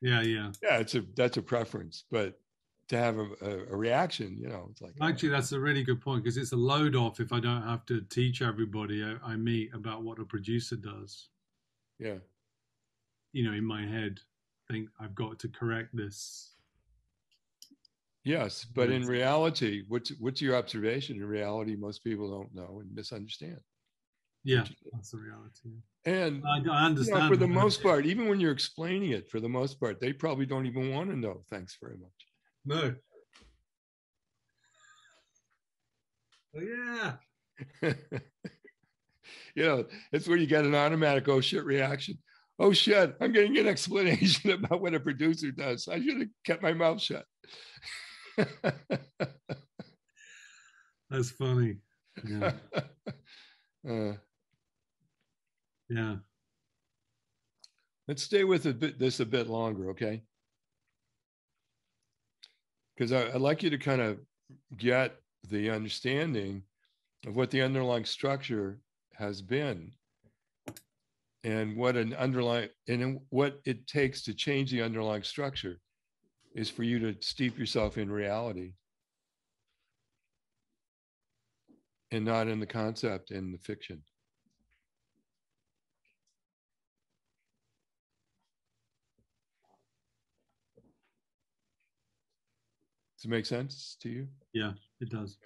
yeah, yeah. Yeah, it's a that's a preference, but to have a, a, reaction, you know, it's like oh, Actually, that's a really good point because it's a load off if I don't have to teach everybody I, I meet about what a producer does. yeah, You know, in my head, I think I've got to correct this. Yes, but in reality, what's what's your observation? In reality, most people don't know and misunderstand. Yeah, that's the reality. And I, I you know, understand. for the most part, even when you're explaining it, for the most part, they probably don't even want to know. Thanks very much. No. Oh, yeah. you know, it's where you get an automatic oh shit reaction. Oh shit, I'm getting an explanation about what a producer does. I should have kept my mouth shut. That's funny. Yeah. Uh, Yeah. let's stay with a bit, this a bit longer, okay? Because I'd like you to kind of get the understanding of what the underlying structure has been and what an underlying and what it takes to change the underlying structure is for you to steep yourself in reality and not in the concept and the fiction. Does it make sense to you? Yeah, it does.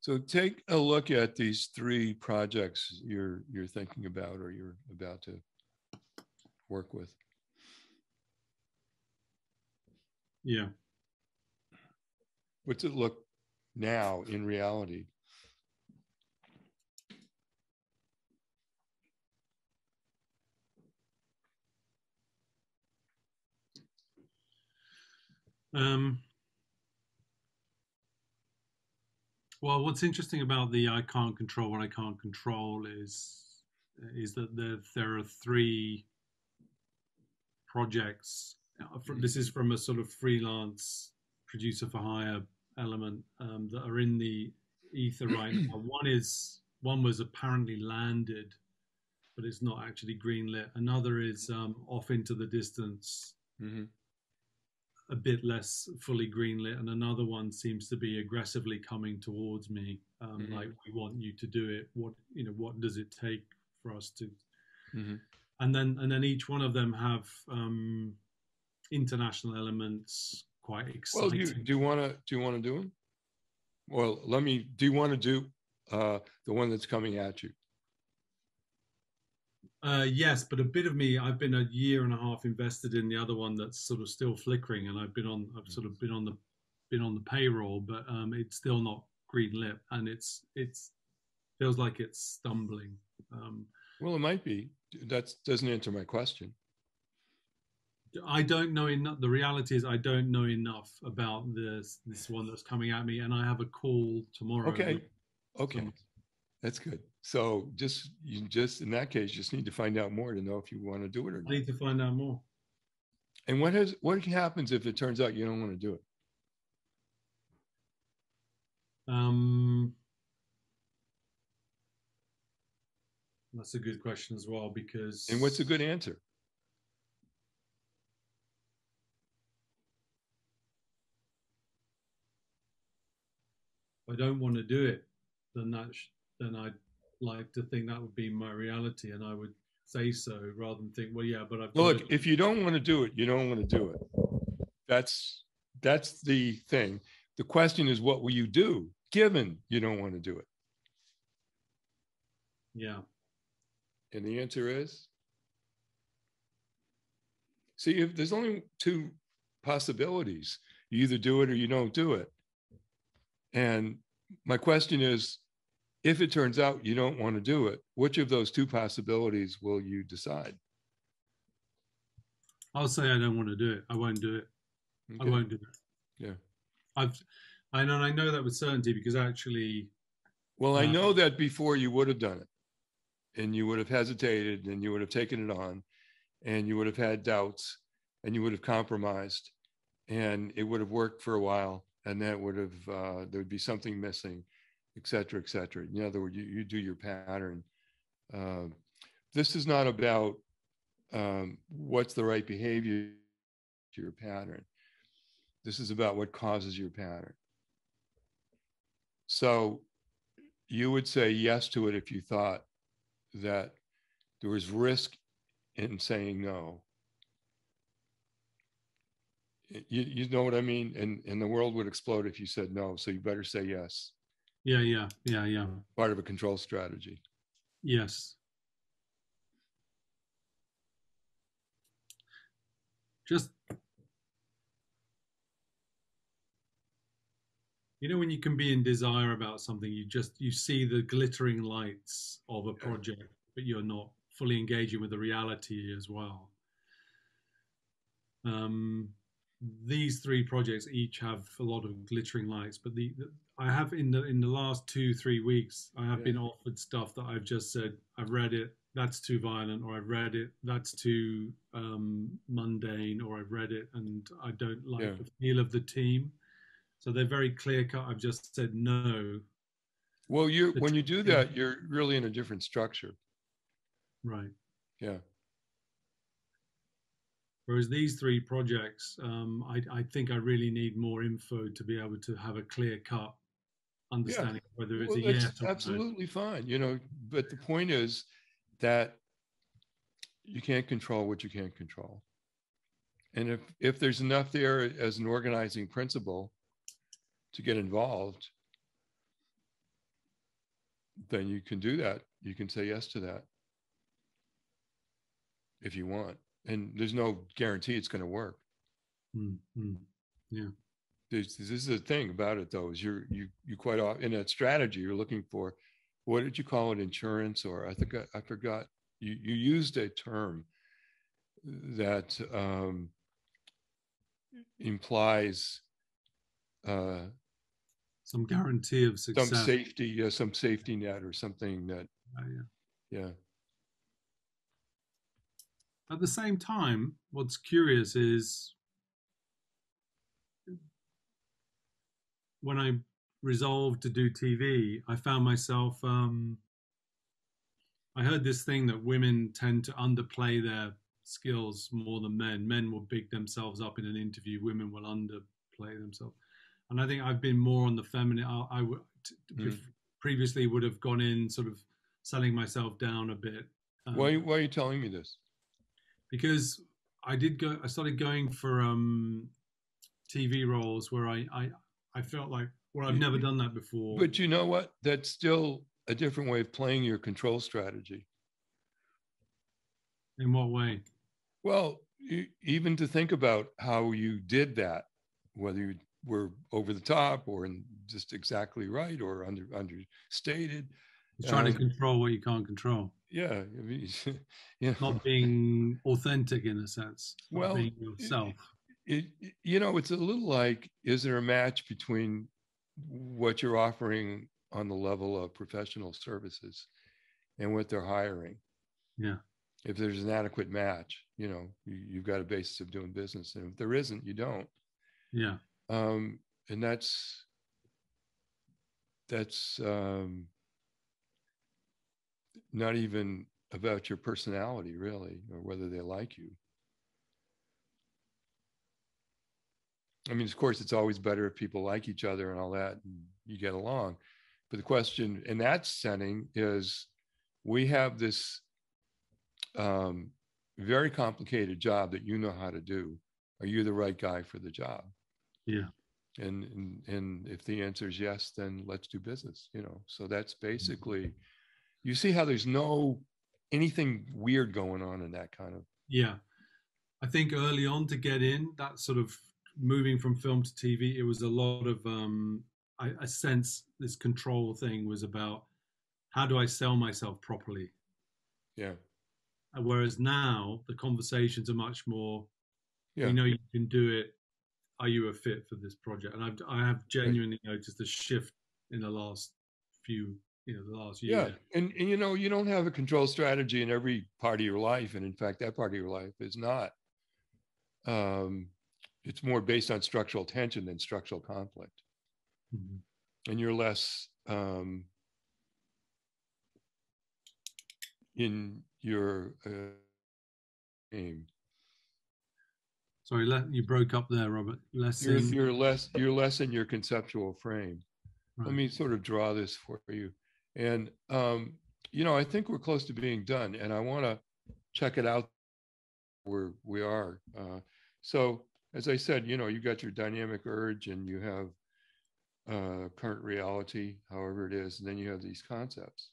So take a look at these three projects you're you're thinking about or you're about to work with. Yeah. What's it look now in reality? Um, well, what's interesting about the I can't control what I can't control is is that there there are three projects. uh, From, this is from a sort of freelance producer for hire element um, that are in the ether right now. One is one was apparently landed, but it's not actually greenlit. Another is um, off into the distance Mhm. a bit less fully greenlit, and another one seems to be aggressively coming towards me. Um, Mhm. Like, we want you to do it. What you know? What does it take for us to? mm-hmm. And then and then each one of them have um, international elements. Quite exciting. Well, do you, do you want to do you want to do them? Well, let me. Do you want to do uh, the one that's coming at you? Uh, yes, but a bit of me, I've been a year and a half invested in the other one that's sort of still flickering, and I've been on, I've sort of been on the, been on the payroll, but um, it's still not green lit, and it's it's feels like it's stumbling. Um, well, it might be. That doesn't answer my question. I don't know enough. The reality is, I don't know enough about this this one that's coming at me, and I have a call tomorrow. Okay, okay, that's good. So just you just in that case, just need to find out more to know if you want to do it or not. I need to find out more. And what has what happens if it turns out you don't want to do it? Um, that's a good question as well because. And what's a good answer? I don't want to do it, then that then I'd like to think that would be my reality, and I would say so rather than think, well, yeah, but I've. Look, if you don't want to do it, you don't want to do it. That's that's the thing. The question is, what will you do given you don't want to do it? Yeah. And the answer is see, if there's only two possibilities, you either do it or you don't do it. And my question is if it turns out you don't want to do it, which of those two possibilities will you decide? I'll say I don't want to do it. I won't do it. Okay. I won't do it. Yeah. I've I know I know that with certainty because actually Well, I uh, know that before you would have done it. And you would have hesitated and you would have taken it on and you would have had doubts and you would have compromised and it would have worked for a while and that would have uh, there would be something missing et cetera, et cetera. In other words, you, you do your pattern. Uh, this is not about um, what's the right behavior to your pattern. This is about what causes your pattern. So you would say yes to it if you thought that there was risk in saying no. You, you know what I mean? And, and the world would explode if you said no. So you better say yes. Yeah, yeah, yeah, yeah. Part of a control strategy. Yes. Just you know when you can be in desire about something you just you see the glittering lights of a project but you're not fully engaging with the reality as well um, these three projects each have a lot of glittering lights but the, the I have in the in the last two three weeks I have yeah. been offered stuff that I've just said I've read it that's too violent or I've read it that's too um, mundane or I've read it and I don't like yeah. the feel of the team so they're very clear cut. I've just said no. Well you when you do that you're really in a different structure. Right. Yeah. Whereas these three projects, um, I, I, think I really need more info to be able to have a clear cut understanding yeah. whether it's well, a yes absolutely no. fine you know but the point is that you can't control what you can't control. And if if there's enough there as an organizing principle to get involved then you can do that. You can say yes to that if you want. And there's no guarantee it's going to work. Mm-hmm. yeah. This is the thing about it though is you're you you quite often in that strategy you're looking for what did you call it insurance? Or i think i, I forgot. You you used a term that um, implies uh, some guarantee of success some safety yeah some safety net or something that yeah yeah at the same time what's curious is when I resolved to do TV, I found myself. Um, I heard this thing that women tend to underplay their skills more than men. Men will big themselves up in an interview. Women will underplay themselves. And I think I've been more on the feminine. I, I mm. previously would have gone in sort of selling myself down a bit. Um, why, why are you telling me this? Because I did go. I started going for um, TV roles where I, I I felt like well I've never done that before. But you know what? That's still a different way of playing your control strategy. In what way? Well, you, even to think about how you did that, whether you were over the top or just exactly right or under understated. It's trying um, to control what you can't control. Yeah, I mean, yeah. Not being authentic in a sense. Well, being yourself. It, it, you know, it's a little like: is there a match between what you're offering on the level of professional services and what they're hiring? Yeah. If there's an adequate match, you know, you, you've got a basis of doing business, and if there isn't, you don't. Yeah um, and that's that's um, not even about your personality really or whether they like you. I mean of course it's always better if people like each other and all that and you get along. But the question in that setting is we have this um, very complicated job that you know how to do. Are you the right guy for the job yeah. And, and and if the answer is yes, then let's do business. You know, so that's basically. You see how there's no anything weird going on in that kind of. Yeah, I think early on to get in that sort of moving from film to TV, it was a lot of um, I, I sense this control thing was about how do I sell myself properly. Yeah. Whereas now the conversations are much more. Yeah. You know, you can do it are you a fit for this project? And I've I have genuinely noticed a shift in the last few you know the last year. Yeah, and, and you know you don't have a control strategy in every part of your life, and in fact, that part of your life is not. Um, it's more based on structural tension than structural conflict, mm-hmm. and you're less um, in your uh, aim. Sorry, you broke up there, Robert. Less you're, in... you're less you're less in your conceptual frame. Right. Let me sort of draw this for you. And um, you know, I think we're close to being done, and I want to check it out where we are. Uh, so, as I said, you know, you got your dynamic urge, and you have uh, current reality, however it is, and then you have these concepts.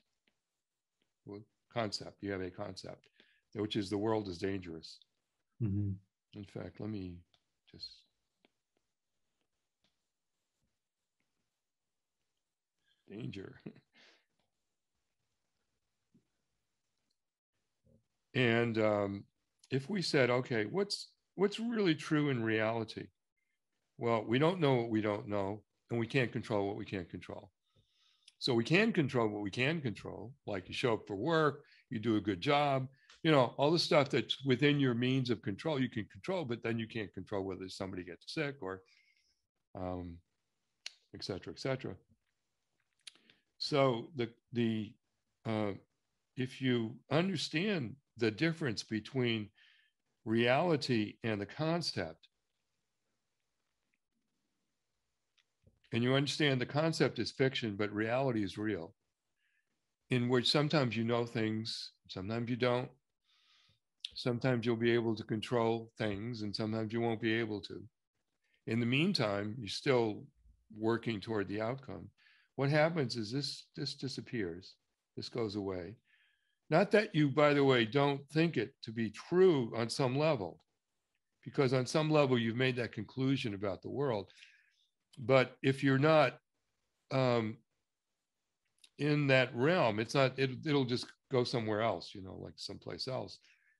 Well, concept. You have a concept, which is the world is dangerous. Mm-hmm. In fact, let me just danger. and um, if we said, okay, what's what's really true in reality? Well, we don't know what we don't know, and we can't control what we can't control. So we can control what we can control, like you show up for work, you do a good job, you know, all the stuff that's within your means of control, you can control, but then you can't control whether somebody gets sick or, um, et cetera, et cetera. So the the uh, if you understand the difference between reality and the concept, and you understand the concept is fiction, but reality is real, in which sometimes you know things, sometimes you don't, Sometimes you'll be able to control things and sometimes you won't be able to. In the meantime, you're still working toward the outcome. What happens is this this disappears. This goes away. Not that you, by the way, don't think it to be true on some level, because on some level you've made that conclusion about the world. But if you're not um, in that realm, it's not. It, it'll just go somewhere else, you know, like someplace else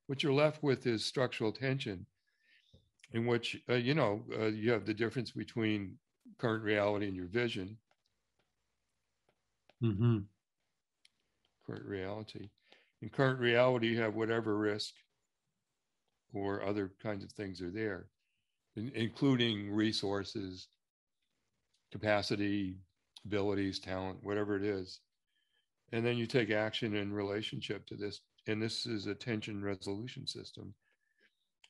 what you're left with is structural tension in which uh, you know uh, you have the difference between current reality and your vision. Mm-hmm. current reality. In current reality you have whatever risk or other kinds of things are there in, including resources capacity abilities talent whatever it is. And then you take action in relationship to this and this is a tension resolution system.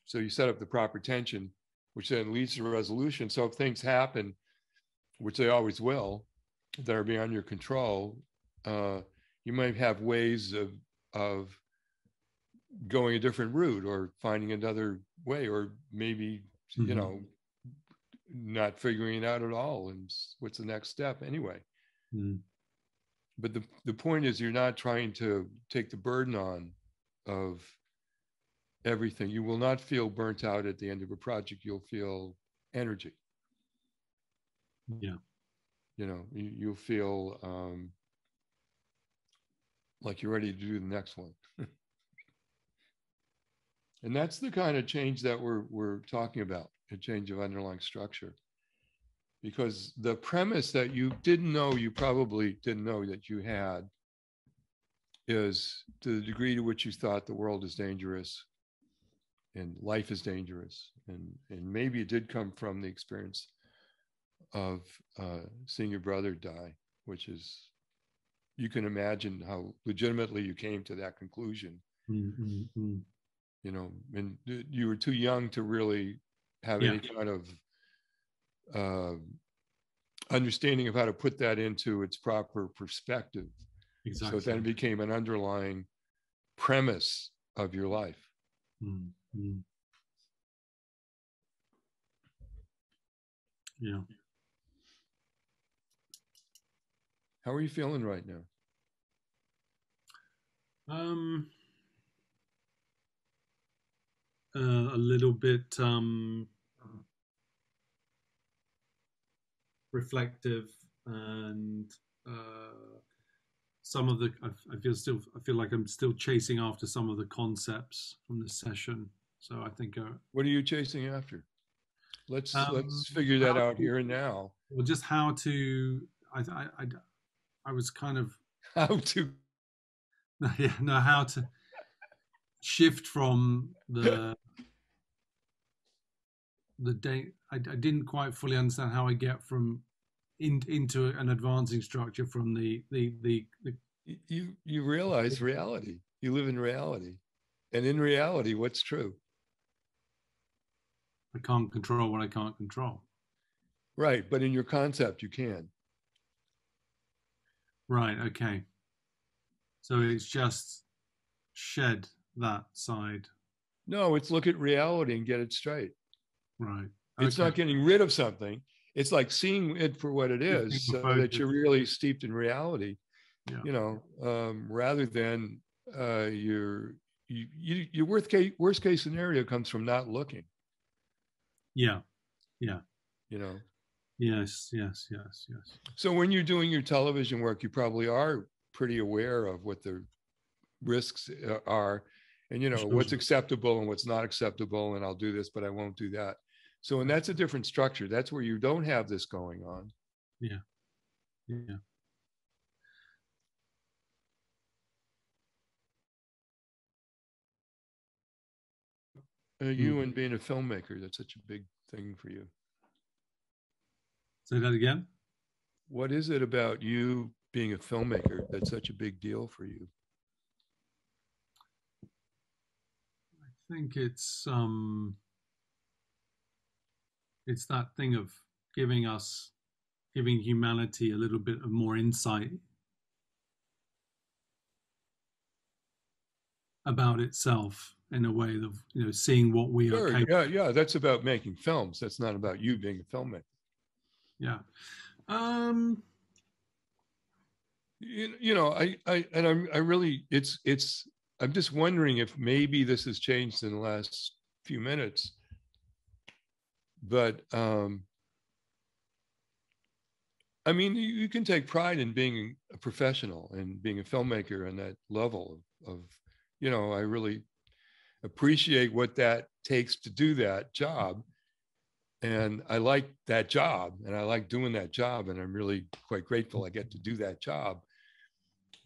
So you set up the proper tension, which then leads to resolution. So if things happen, which they always will, that are beyond your control, uh, you might have ways of of going a different route or finding another way or maybe mm-hmm. you know not figuring it out at all and what's the next step anyway mm. But the, the point is you're not trying to take the burden on of everything. You will not feel burnt out at the end of a project. You'll feel energy. Yeah. You know you, you'll feel um, like you're ready to do the next one. And that's the kind of change that we're we're talking about a change of underlying structure because the premise that you didn't know you probably didn't know that you had is to the degree to which you thought the world is dangerous and life is dangerous and and maybe it did come from the experience of uh, seeing your brother die which is you can imagine how legitimately you came to that conclusion mm-hmm. you know and you were too young to really have yeah. any kind of uh, understanding of how to put that into its proper perspective. Exactly. So then it became an underlying premise of your life. Mm-hmm. Yeah. How are you feeling right now? Um, uh, a little bit um, reflective and uh, some of the I, I, feel still I feel like I'm still chasing after some of the concepts from this session. So I think. Uh, what are you chasing after? Let's um, let's figure that out to, here and now. Well, just how to. I I I, I was kind of how to. No, yeah, no, how to shift from the the day I, I, didn't quite fully understand how I get from in, into an advancing structure from the, the the the, you you realize reality. You live in reality. And in reality what's true? I can't control what I can't control. Right but in your concept you can. Right okay. So it's just shed that side. No it's look at reality and get it straight. Right. It's not getting rid of something. It's like seeing it for what it is, so that you're really steeped in reality. Yeah. You know, um, rather than uh, your you, you, your worst case worst case scenario comes from not looking. Yeah. Yeah. You know. Yes. Yes. Yes. Yes. So when you're doing your television work, you probably are pretty aware of what the risks uh, are and you know sure. what's acceptable and what's not acceptable and i'll do this but i won't do that so, and that's a different structure. That's where you don't have this going on. Yeah. Yeah. Uh, you mm. and being a filmmaker, that's such a big thing for you. Say that again. What is it about you being a filmmaker that's such a big deal for you? I think it's um it's that thing of giving us giving humanity a little bit of more insight about itself in a way of you know seeing what we sure, are capable. yeah yeah that's about making films. That's not about you being a filmmaker. Yeah. Um you, you know i i and i'm i really it's it's i'm just wondering if maybe this has changed in the last few minutes but um, I mean, you, can take pride in being a professional and being a filmmaker on that level of, of, you know, I really appreciate what that takes to do that job. And I like that job and I like doing that job. And I'm really quite grateful I get to do that job.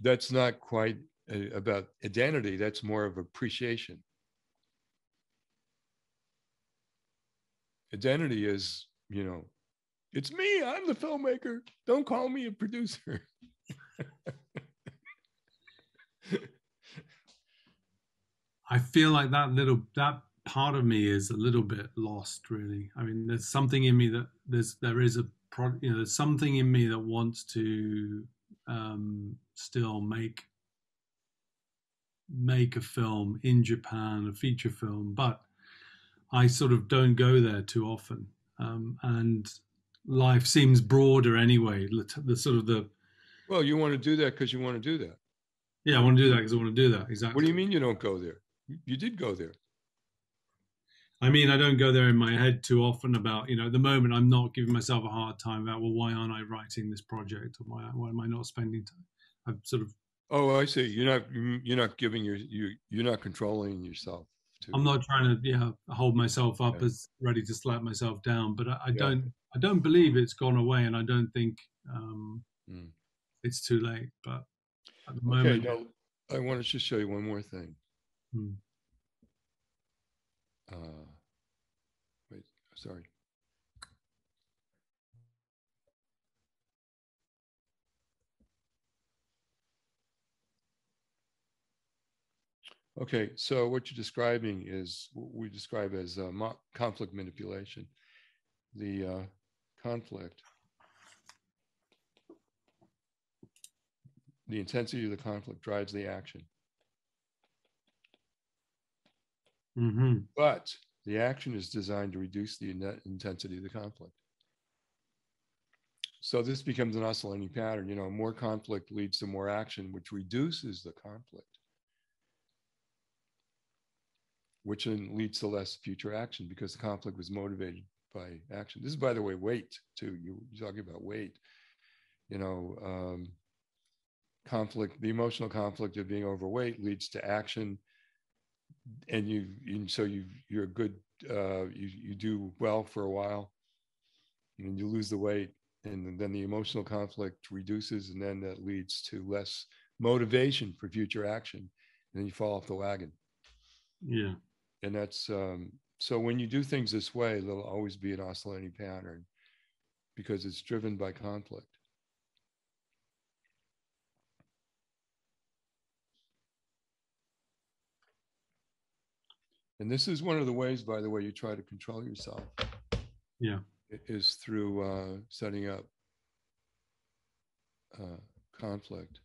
That's not quite a, about identity, that's more of appreciation. Identity is, you know, it's me, I'm the filmmaker. Don't call me a producer. I feel like that little that part of me is a little bit lost really. I mean there's something in me that there's there is a pro, you know there's something in me that wants to um still make make a film in Japan, a feature film, but I sort of don't go there too often. Um, and life seems broader anyway. The, sort of the. Well, you want to do that because you want to do that. Yeah, I want to do that because I want to do that. Exactly. What do you mean you don't go there? You did go there. I mean, I don't go there in my head too often about, you know, at the moment I'm not giving myself a hard time about, well, why aren't I writing this project or why, why am I not spending time? I'm sort of. Oh, I see. You're not, you're not giving your, you, you're not controlling yourself. To, I'm not trying to, yeah, hold myself up yeah. as ready to slap myself down, but I, I yeah. don't, I don't believe it's gone away, and I don't think um, mm. it's too late. But at the moment, okay, now I want to just show you one more thing. Hmm. Uh, wait, sorry. Okay, so what you're describing is what we describe as uh, conflict manipulation. The uh, conflict, the intensity of the conflict drives the action. Mm-hmm. But the action is designed to reduce the intensity of the conflict. So this becomes an oscillating pattern. You know, more conflict leads to more action, which reduces the conflict, which then leads to less future action because the conflict was motivated by action. This is, by the way, weight too. You, are talking about weight. You know, um, conflict, the emotional conflict of being overweight leads to action and you and so you you're a good uh, you you do well for a while and you lose the weight and then the emotional conflict reduces and then that leads to less motivation for future action and then you fall off the wagon yeah and that's um, so when you do things this way there'll always be an oscillating pattern because it's driven by conflict And this is one of the ways, by the way, you try to control yourself. Yeah. Is through uh, setting up uh, conflict.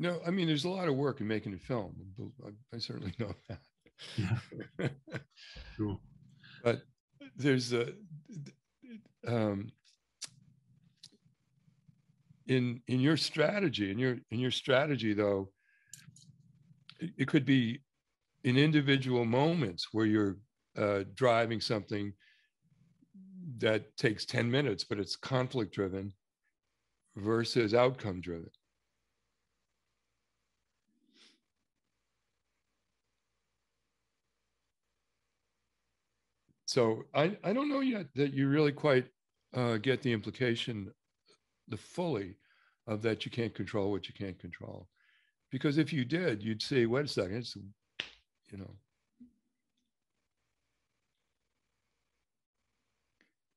No, I mean, there's a lot of work in making a film. I, I certainly know that. Yeah. cool. But there's a, um, in in your strategy in your in your strategy though it, it could be in individual moments where you're uh, driving something that takes 10 minutes but it's conflict driven versus outcome driven so I, I don't know yet that you really quite uh, get the implication the fully of that you can't control what you can't control. Because if you did, you'd say, wait a second, it's, you know,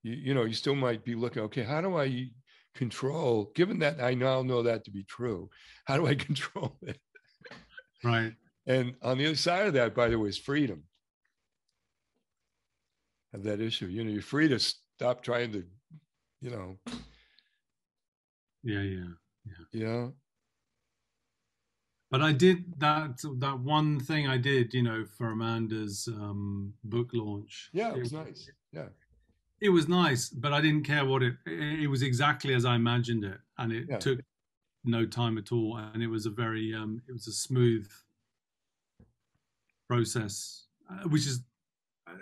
you, you know, you still might be looking, okay, how do I control, given that I now know that to be true, how do I control it? Right. And on the other side of that, by the way, is freedom of that issue. You know, you're free to stop trying to, you know, yeah, yeah, yeah. Yeah. But I did that that one thing I did, you know, for Amanda's um, book launch. Yeah, it was it, nice. Yeah. It was nice, but I didn't care what it. It, was exactly as I imagined it, and it yeah. took no time at all, and it was a very, um, it was a smooth process, uh, which is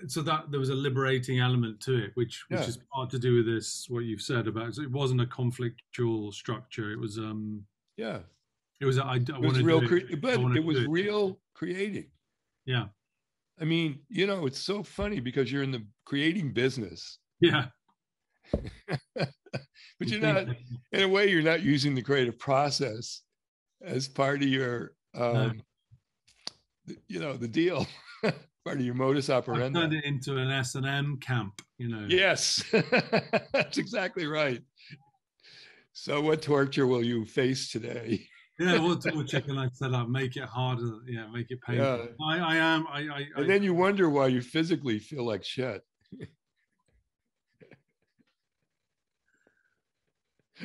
so that there was a liberating element to it, which which yeah. is part to do with this what you've said about it wasn't a conflictual structure. It was um yeah, it was I, I it was real, cre- but it was real creating. Yeah, I mean, you know, it's so funny because you're in the creating business. Yeah. but you're not in a way you're not using the creative process as part of your um no. you know the deal part of your modus operandi. I turned it into an S and M camp, you know. Yes, that's exactly right. So, what torture will you face today? yeah, what torture can I set up? Make it harder. Yeah, make it painful. Yeah. I, I am. I, I, and then you wonder why you physically feel like shit.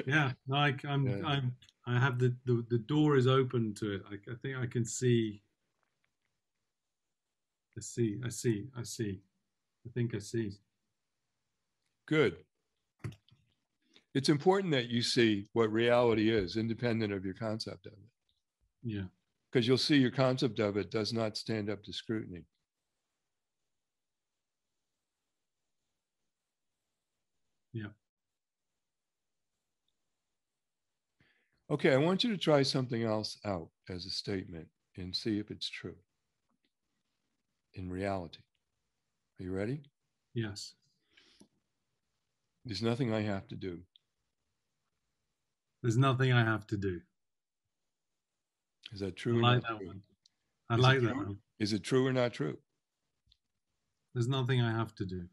yeah, like I'm, yeah. I'm, I have the, the the door is open to it. I, I think I can see. I see. I see. I see. I think I see. Good. It's important that you see what reality is, independent of your concept of it. Yeah. Because you'll see your concept of it does not stand up to scrutiny. Yeah. Okay, I want you to try something else out as a statement and see if it's true in reality. Are you ready? Yes. There's nothing I have to do. There's nothing I have to do. Is that true? I like that true? one. I Is like that one. Is it true or not true? There's nothing I have to do.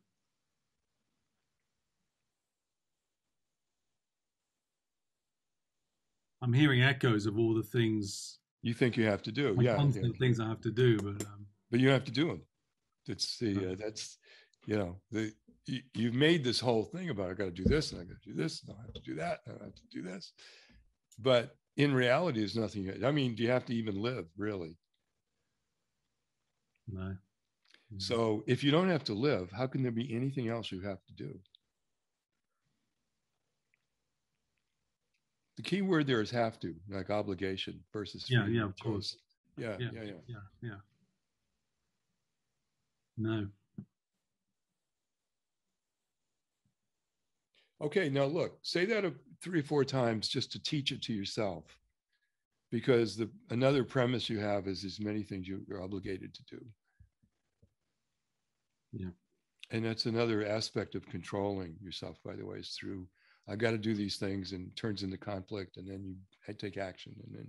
I'm hearing echoes of all the things you think you have to do. Yeah, constant yeah. things I have to do, but um, but you have to do them. That's the uh, that's you know the you, you've made this whole thing about I got to do this and I got to do this and I have to do that and I have to do this, but in reality, there's nothing. I mean, do you have to even live really? No. Mm-hmm. So if you don't have to live, how can there be anything else you have to do? The key word there is have to, like obligation versus yeah, yeah, of course. Yeah, yeah, yeah, yeah, yeah. No. Okay, now look, say that three or four times just to teach it to yourself. Because the another premise you have is as many things you're obligated to do. Yeah. And that's another aspect of controlling yourself, by the way, is through I've got to do these things and turns into conflict and then you take action. And then,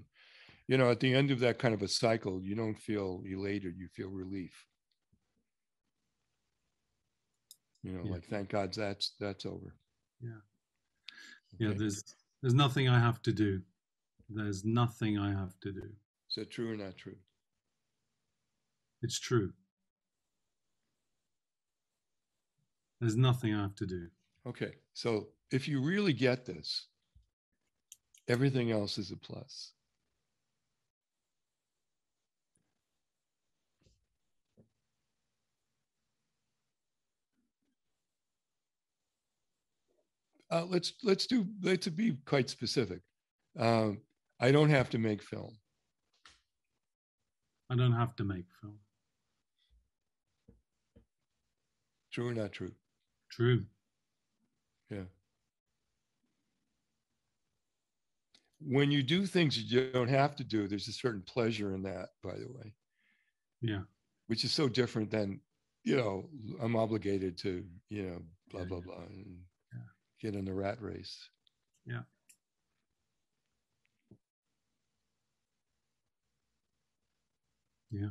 you know, at the end of that kind of a cycle, you don't feel elated, you feel relief. You know, yeah. like thank God that's that's over. Yeah. Okay. Yeah, there's there's nothing I have to do. There's nothing I have to do. Is that true or not true? It's true. There's nothing I have to do. Okay. So if you really get this, everything else is a plus. Uh, let's let's do let's be quite specific. Um, I don't have to make film. I don't have to make film. True or not true? True. Yeah. When you do things you don't have to do, there's a certain pleasure in that, by the way. Yeah. Which is so different than, you know, I'm obligated to, you know, blah, yeah, blah, yeah. blah, and. Get in the rat race. Yeah. Yeah.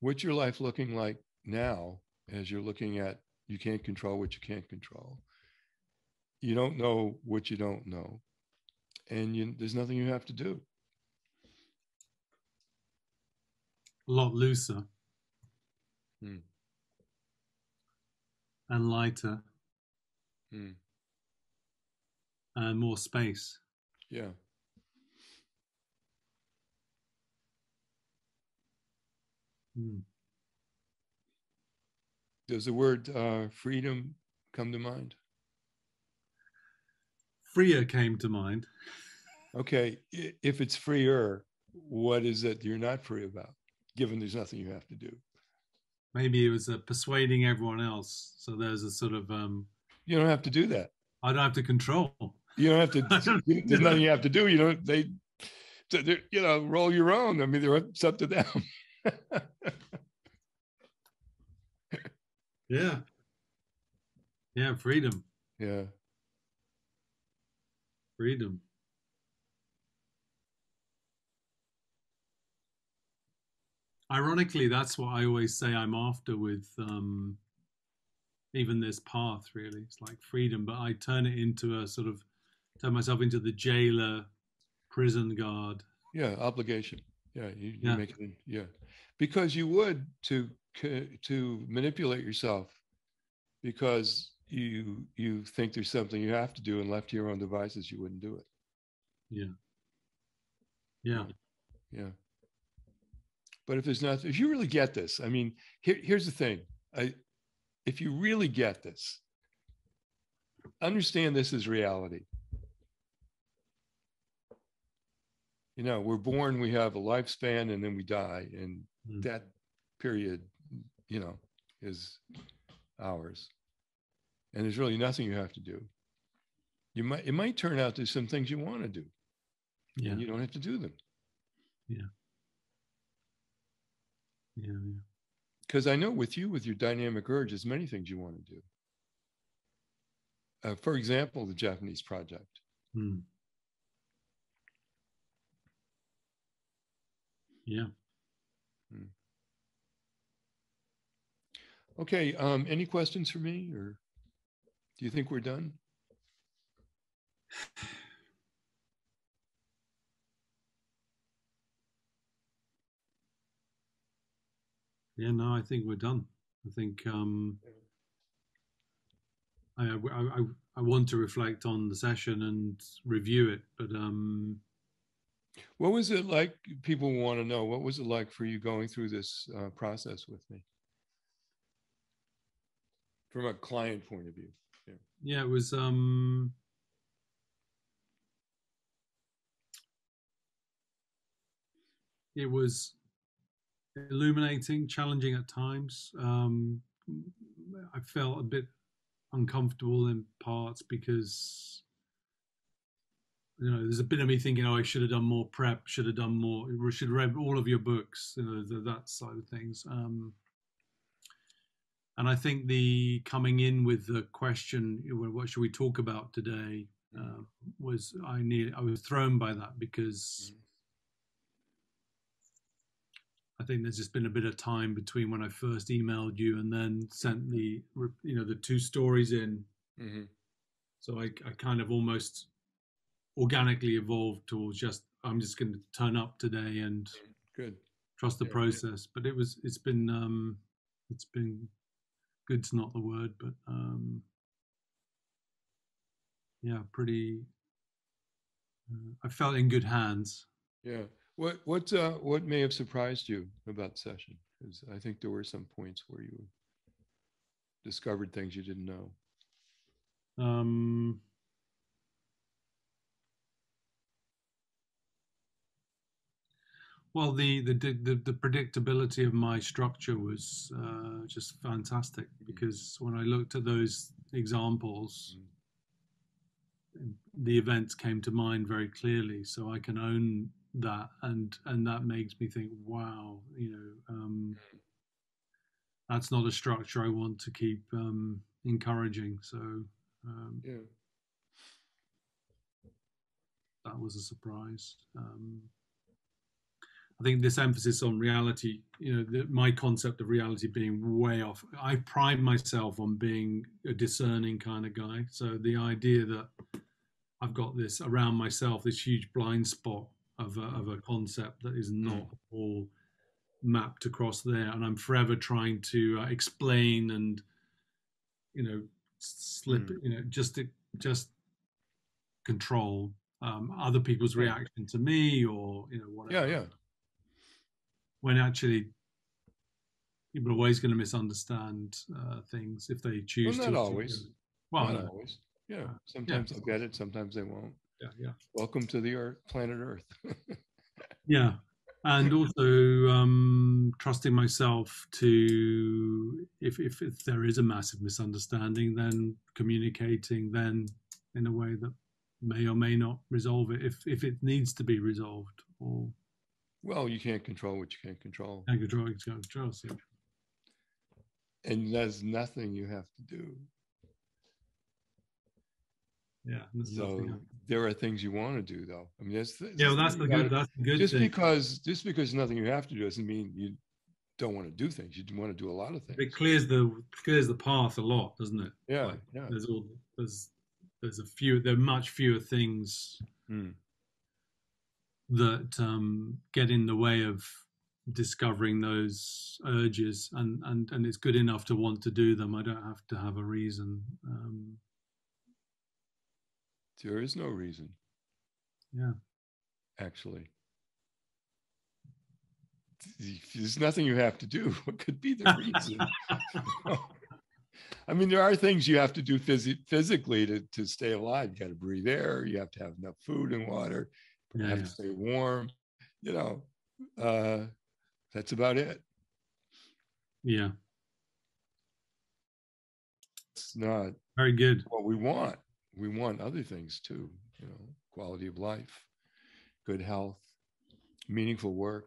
What's your life looking like now as you're looking at you can't control what you can't control? You don't know what you don't know. And you, there's nothing you have to do. A lot looser. Hmm. And lighter. Hmm. And more space. Yeah. Hmm. Does the word uh, freedom come to mind? Freer came to mind. Okay, if it's freer, what is it you're not free about, given there's nothing you have to do? Maybe it was uh, persuading everyone else. So there's a sort of. Um, you don't have to do that. I don't have to control. You don't have to. there's nothing you have to do. You don't. They, you know, roll your own. I mean, they're it's up to them. yeah. Yeah, freedom. Yeah. Freedom. Ironically, that's what I always say I'm after with um, even this path, really. It's like freedom, but I turn it into a sort of, turn myself into the jailer, prison guard. Yeah, obligation. Yeah, you, you yeah. make it, yeah. Because you would to to manipulate yourself because you you think there's something you have to do and left to your own devices you wouldn't do it yeah yeah yeah but if there's not if you really get this i mean here, here's the thing I, if you really get this understand this is reality. You know we're born we have a lifespan and then we die and mm. that period you know is ours. And there's really nothing you have to do. You might it might turn out there's some things you want to do yeah. and you don't have to do them. Yeah yeah because i know with you with your dynamic urge there's many things you want to do uh, for example the japanese project hmm. yeah hmm. okay um, any questions for me or do you think we're done? Yeah, no, I think we're done. I think um, I, I, I, I want to reflect on the session and review it, but um, what was it like? People want to know what was it like for you going through this uh, process with me from a client point of view yeah, it was um it was illuminating, challenging at times. Um, I felt a bit uncomfortable in parts because you know there's a bit of me thinking, oh, I should have done more prep, should have done more, should have read all of your books, you know, the, that side of things. Um, and I think the coming in with the question, what should we talk about today, uh, was I need I was thrown by that because I think there's just been a bit of time between when I first emailed you and then sent the you know the two stories in. Mm-hmm. So I, I kind of almost organically evolved towards just I'm just going to turn up today and good trust the yeah, process. Yeah. But it was it's been um, it's been good's not the word, but um, yeah, pretty. Uh, I felt in good hands. Yeah. What what uh, what may have surprised you about the session? Because I think there were some points where you discovered things you didn't know. Um, Well, the the the, the predictability of my structure was uh, just fantastic because when I looked at those examples, the events came to mind very clearly. So I can own that, and and that makes me think, wow, you know, um, that's not a structure I want to keep um, encouraging. So um, yeah, that was a surprise. Um, I think this emphasis on reality, you know, the, my concept of reality being way off. I pride myself on being a discerning kind of guy. So the idea that I've got this around myself, this huge blind spot of a, of a concept that is not all mapped across there, and I'm forever trying to uh, explain and, you know, slip, mm. you know, just to, just control um, other people's reaction to me or you know whatever. Yeah, yeah when actually people are always going to misunderstand uh, things if they choose well, not to. always. Well, not no. always. Yeah, sometimes yeah. they'll get it, sometimes they won't. Yeah, yeah. Welcome to the Earth, planet Earth. yeah, and also um, trusting myself to, if, if if there is a massive misunderstanding, then communicating then in a way that may or may not resolve it if if it needs to be resolved or well, you can't control what you can't control. Can't control what you can't control. So. And there's nothing you have to do. Yeah. So there are things you want to do, though. I mean, that's, that's yeah. Well, that's the good. That's the good. Just thing. because just because nothing you have to do doesn't mean you don't want to do things. You want to do a lot of things. It clears the clears the path a lot, doesn't it? Yeah. Like, yeah. There's all there's there's a few. There are much fewer things. Mm that um, get in the way of discovering those urges and and and it's good enough to want to do them i don't have to have a reason um, there is no reason. Yeah. Actually. There's nothing you have to do. What could be the reason? I mean there are things you have to do phys- physically to, to stay alive. You got to breathe air. You have to have enough food and water. You yeah, have to stay warm. You know uh, that's about it. Yeah. It's not very good. What we want. We want other things too, you know, quality of life, good health, meaningful work.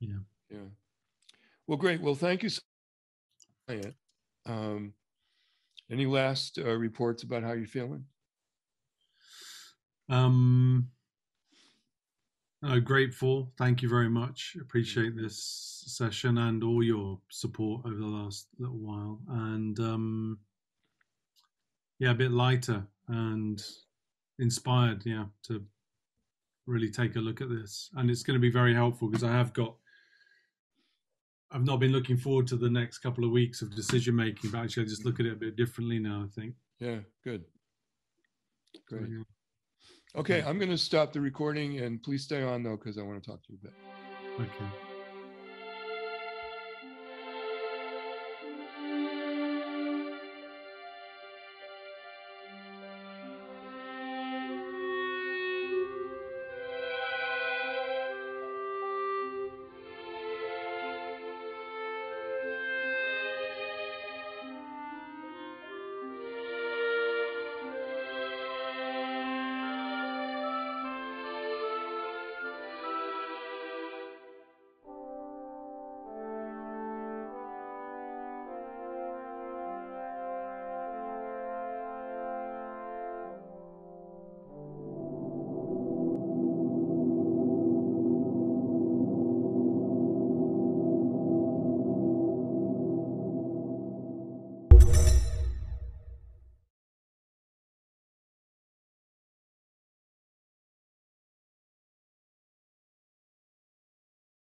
Yeah. Yeah. Well, great. Well, thank you. So um, any last uh, reports about how you're feeling? Um, uh, grateful. Thank you very much. Appreciate this session and all your support over the last little while. And um, yeah, a bit lighter and inspired. Yeah, to really take a look at this. And it's going to be very helpful because I have got. I've not been looking forward to the next couple of weeks of decision making, but actually I just look at it a bit differently now. I think. Yeah. Good. Great. So, yeah. Okay, I'm going to stop the recording and please stay on though, because I want to talk to you a bit. Okay.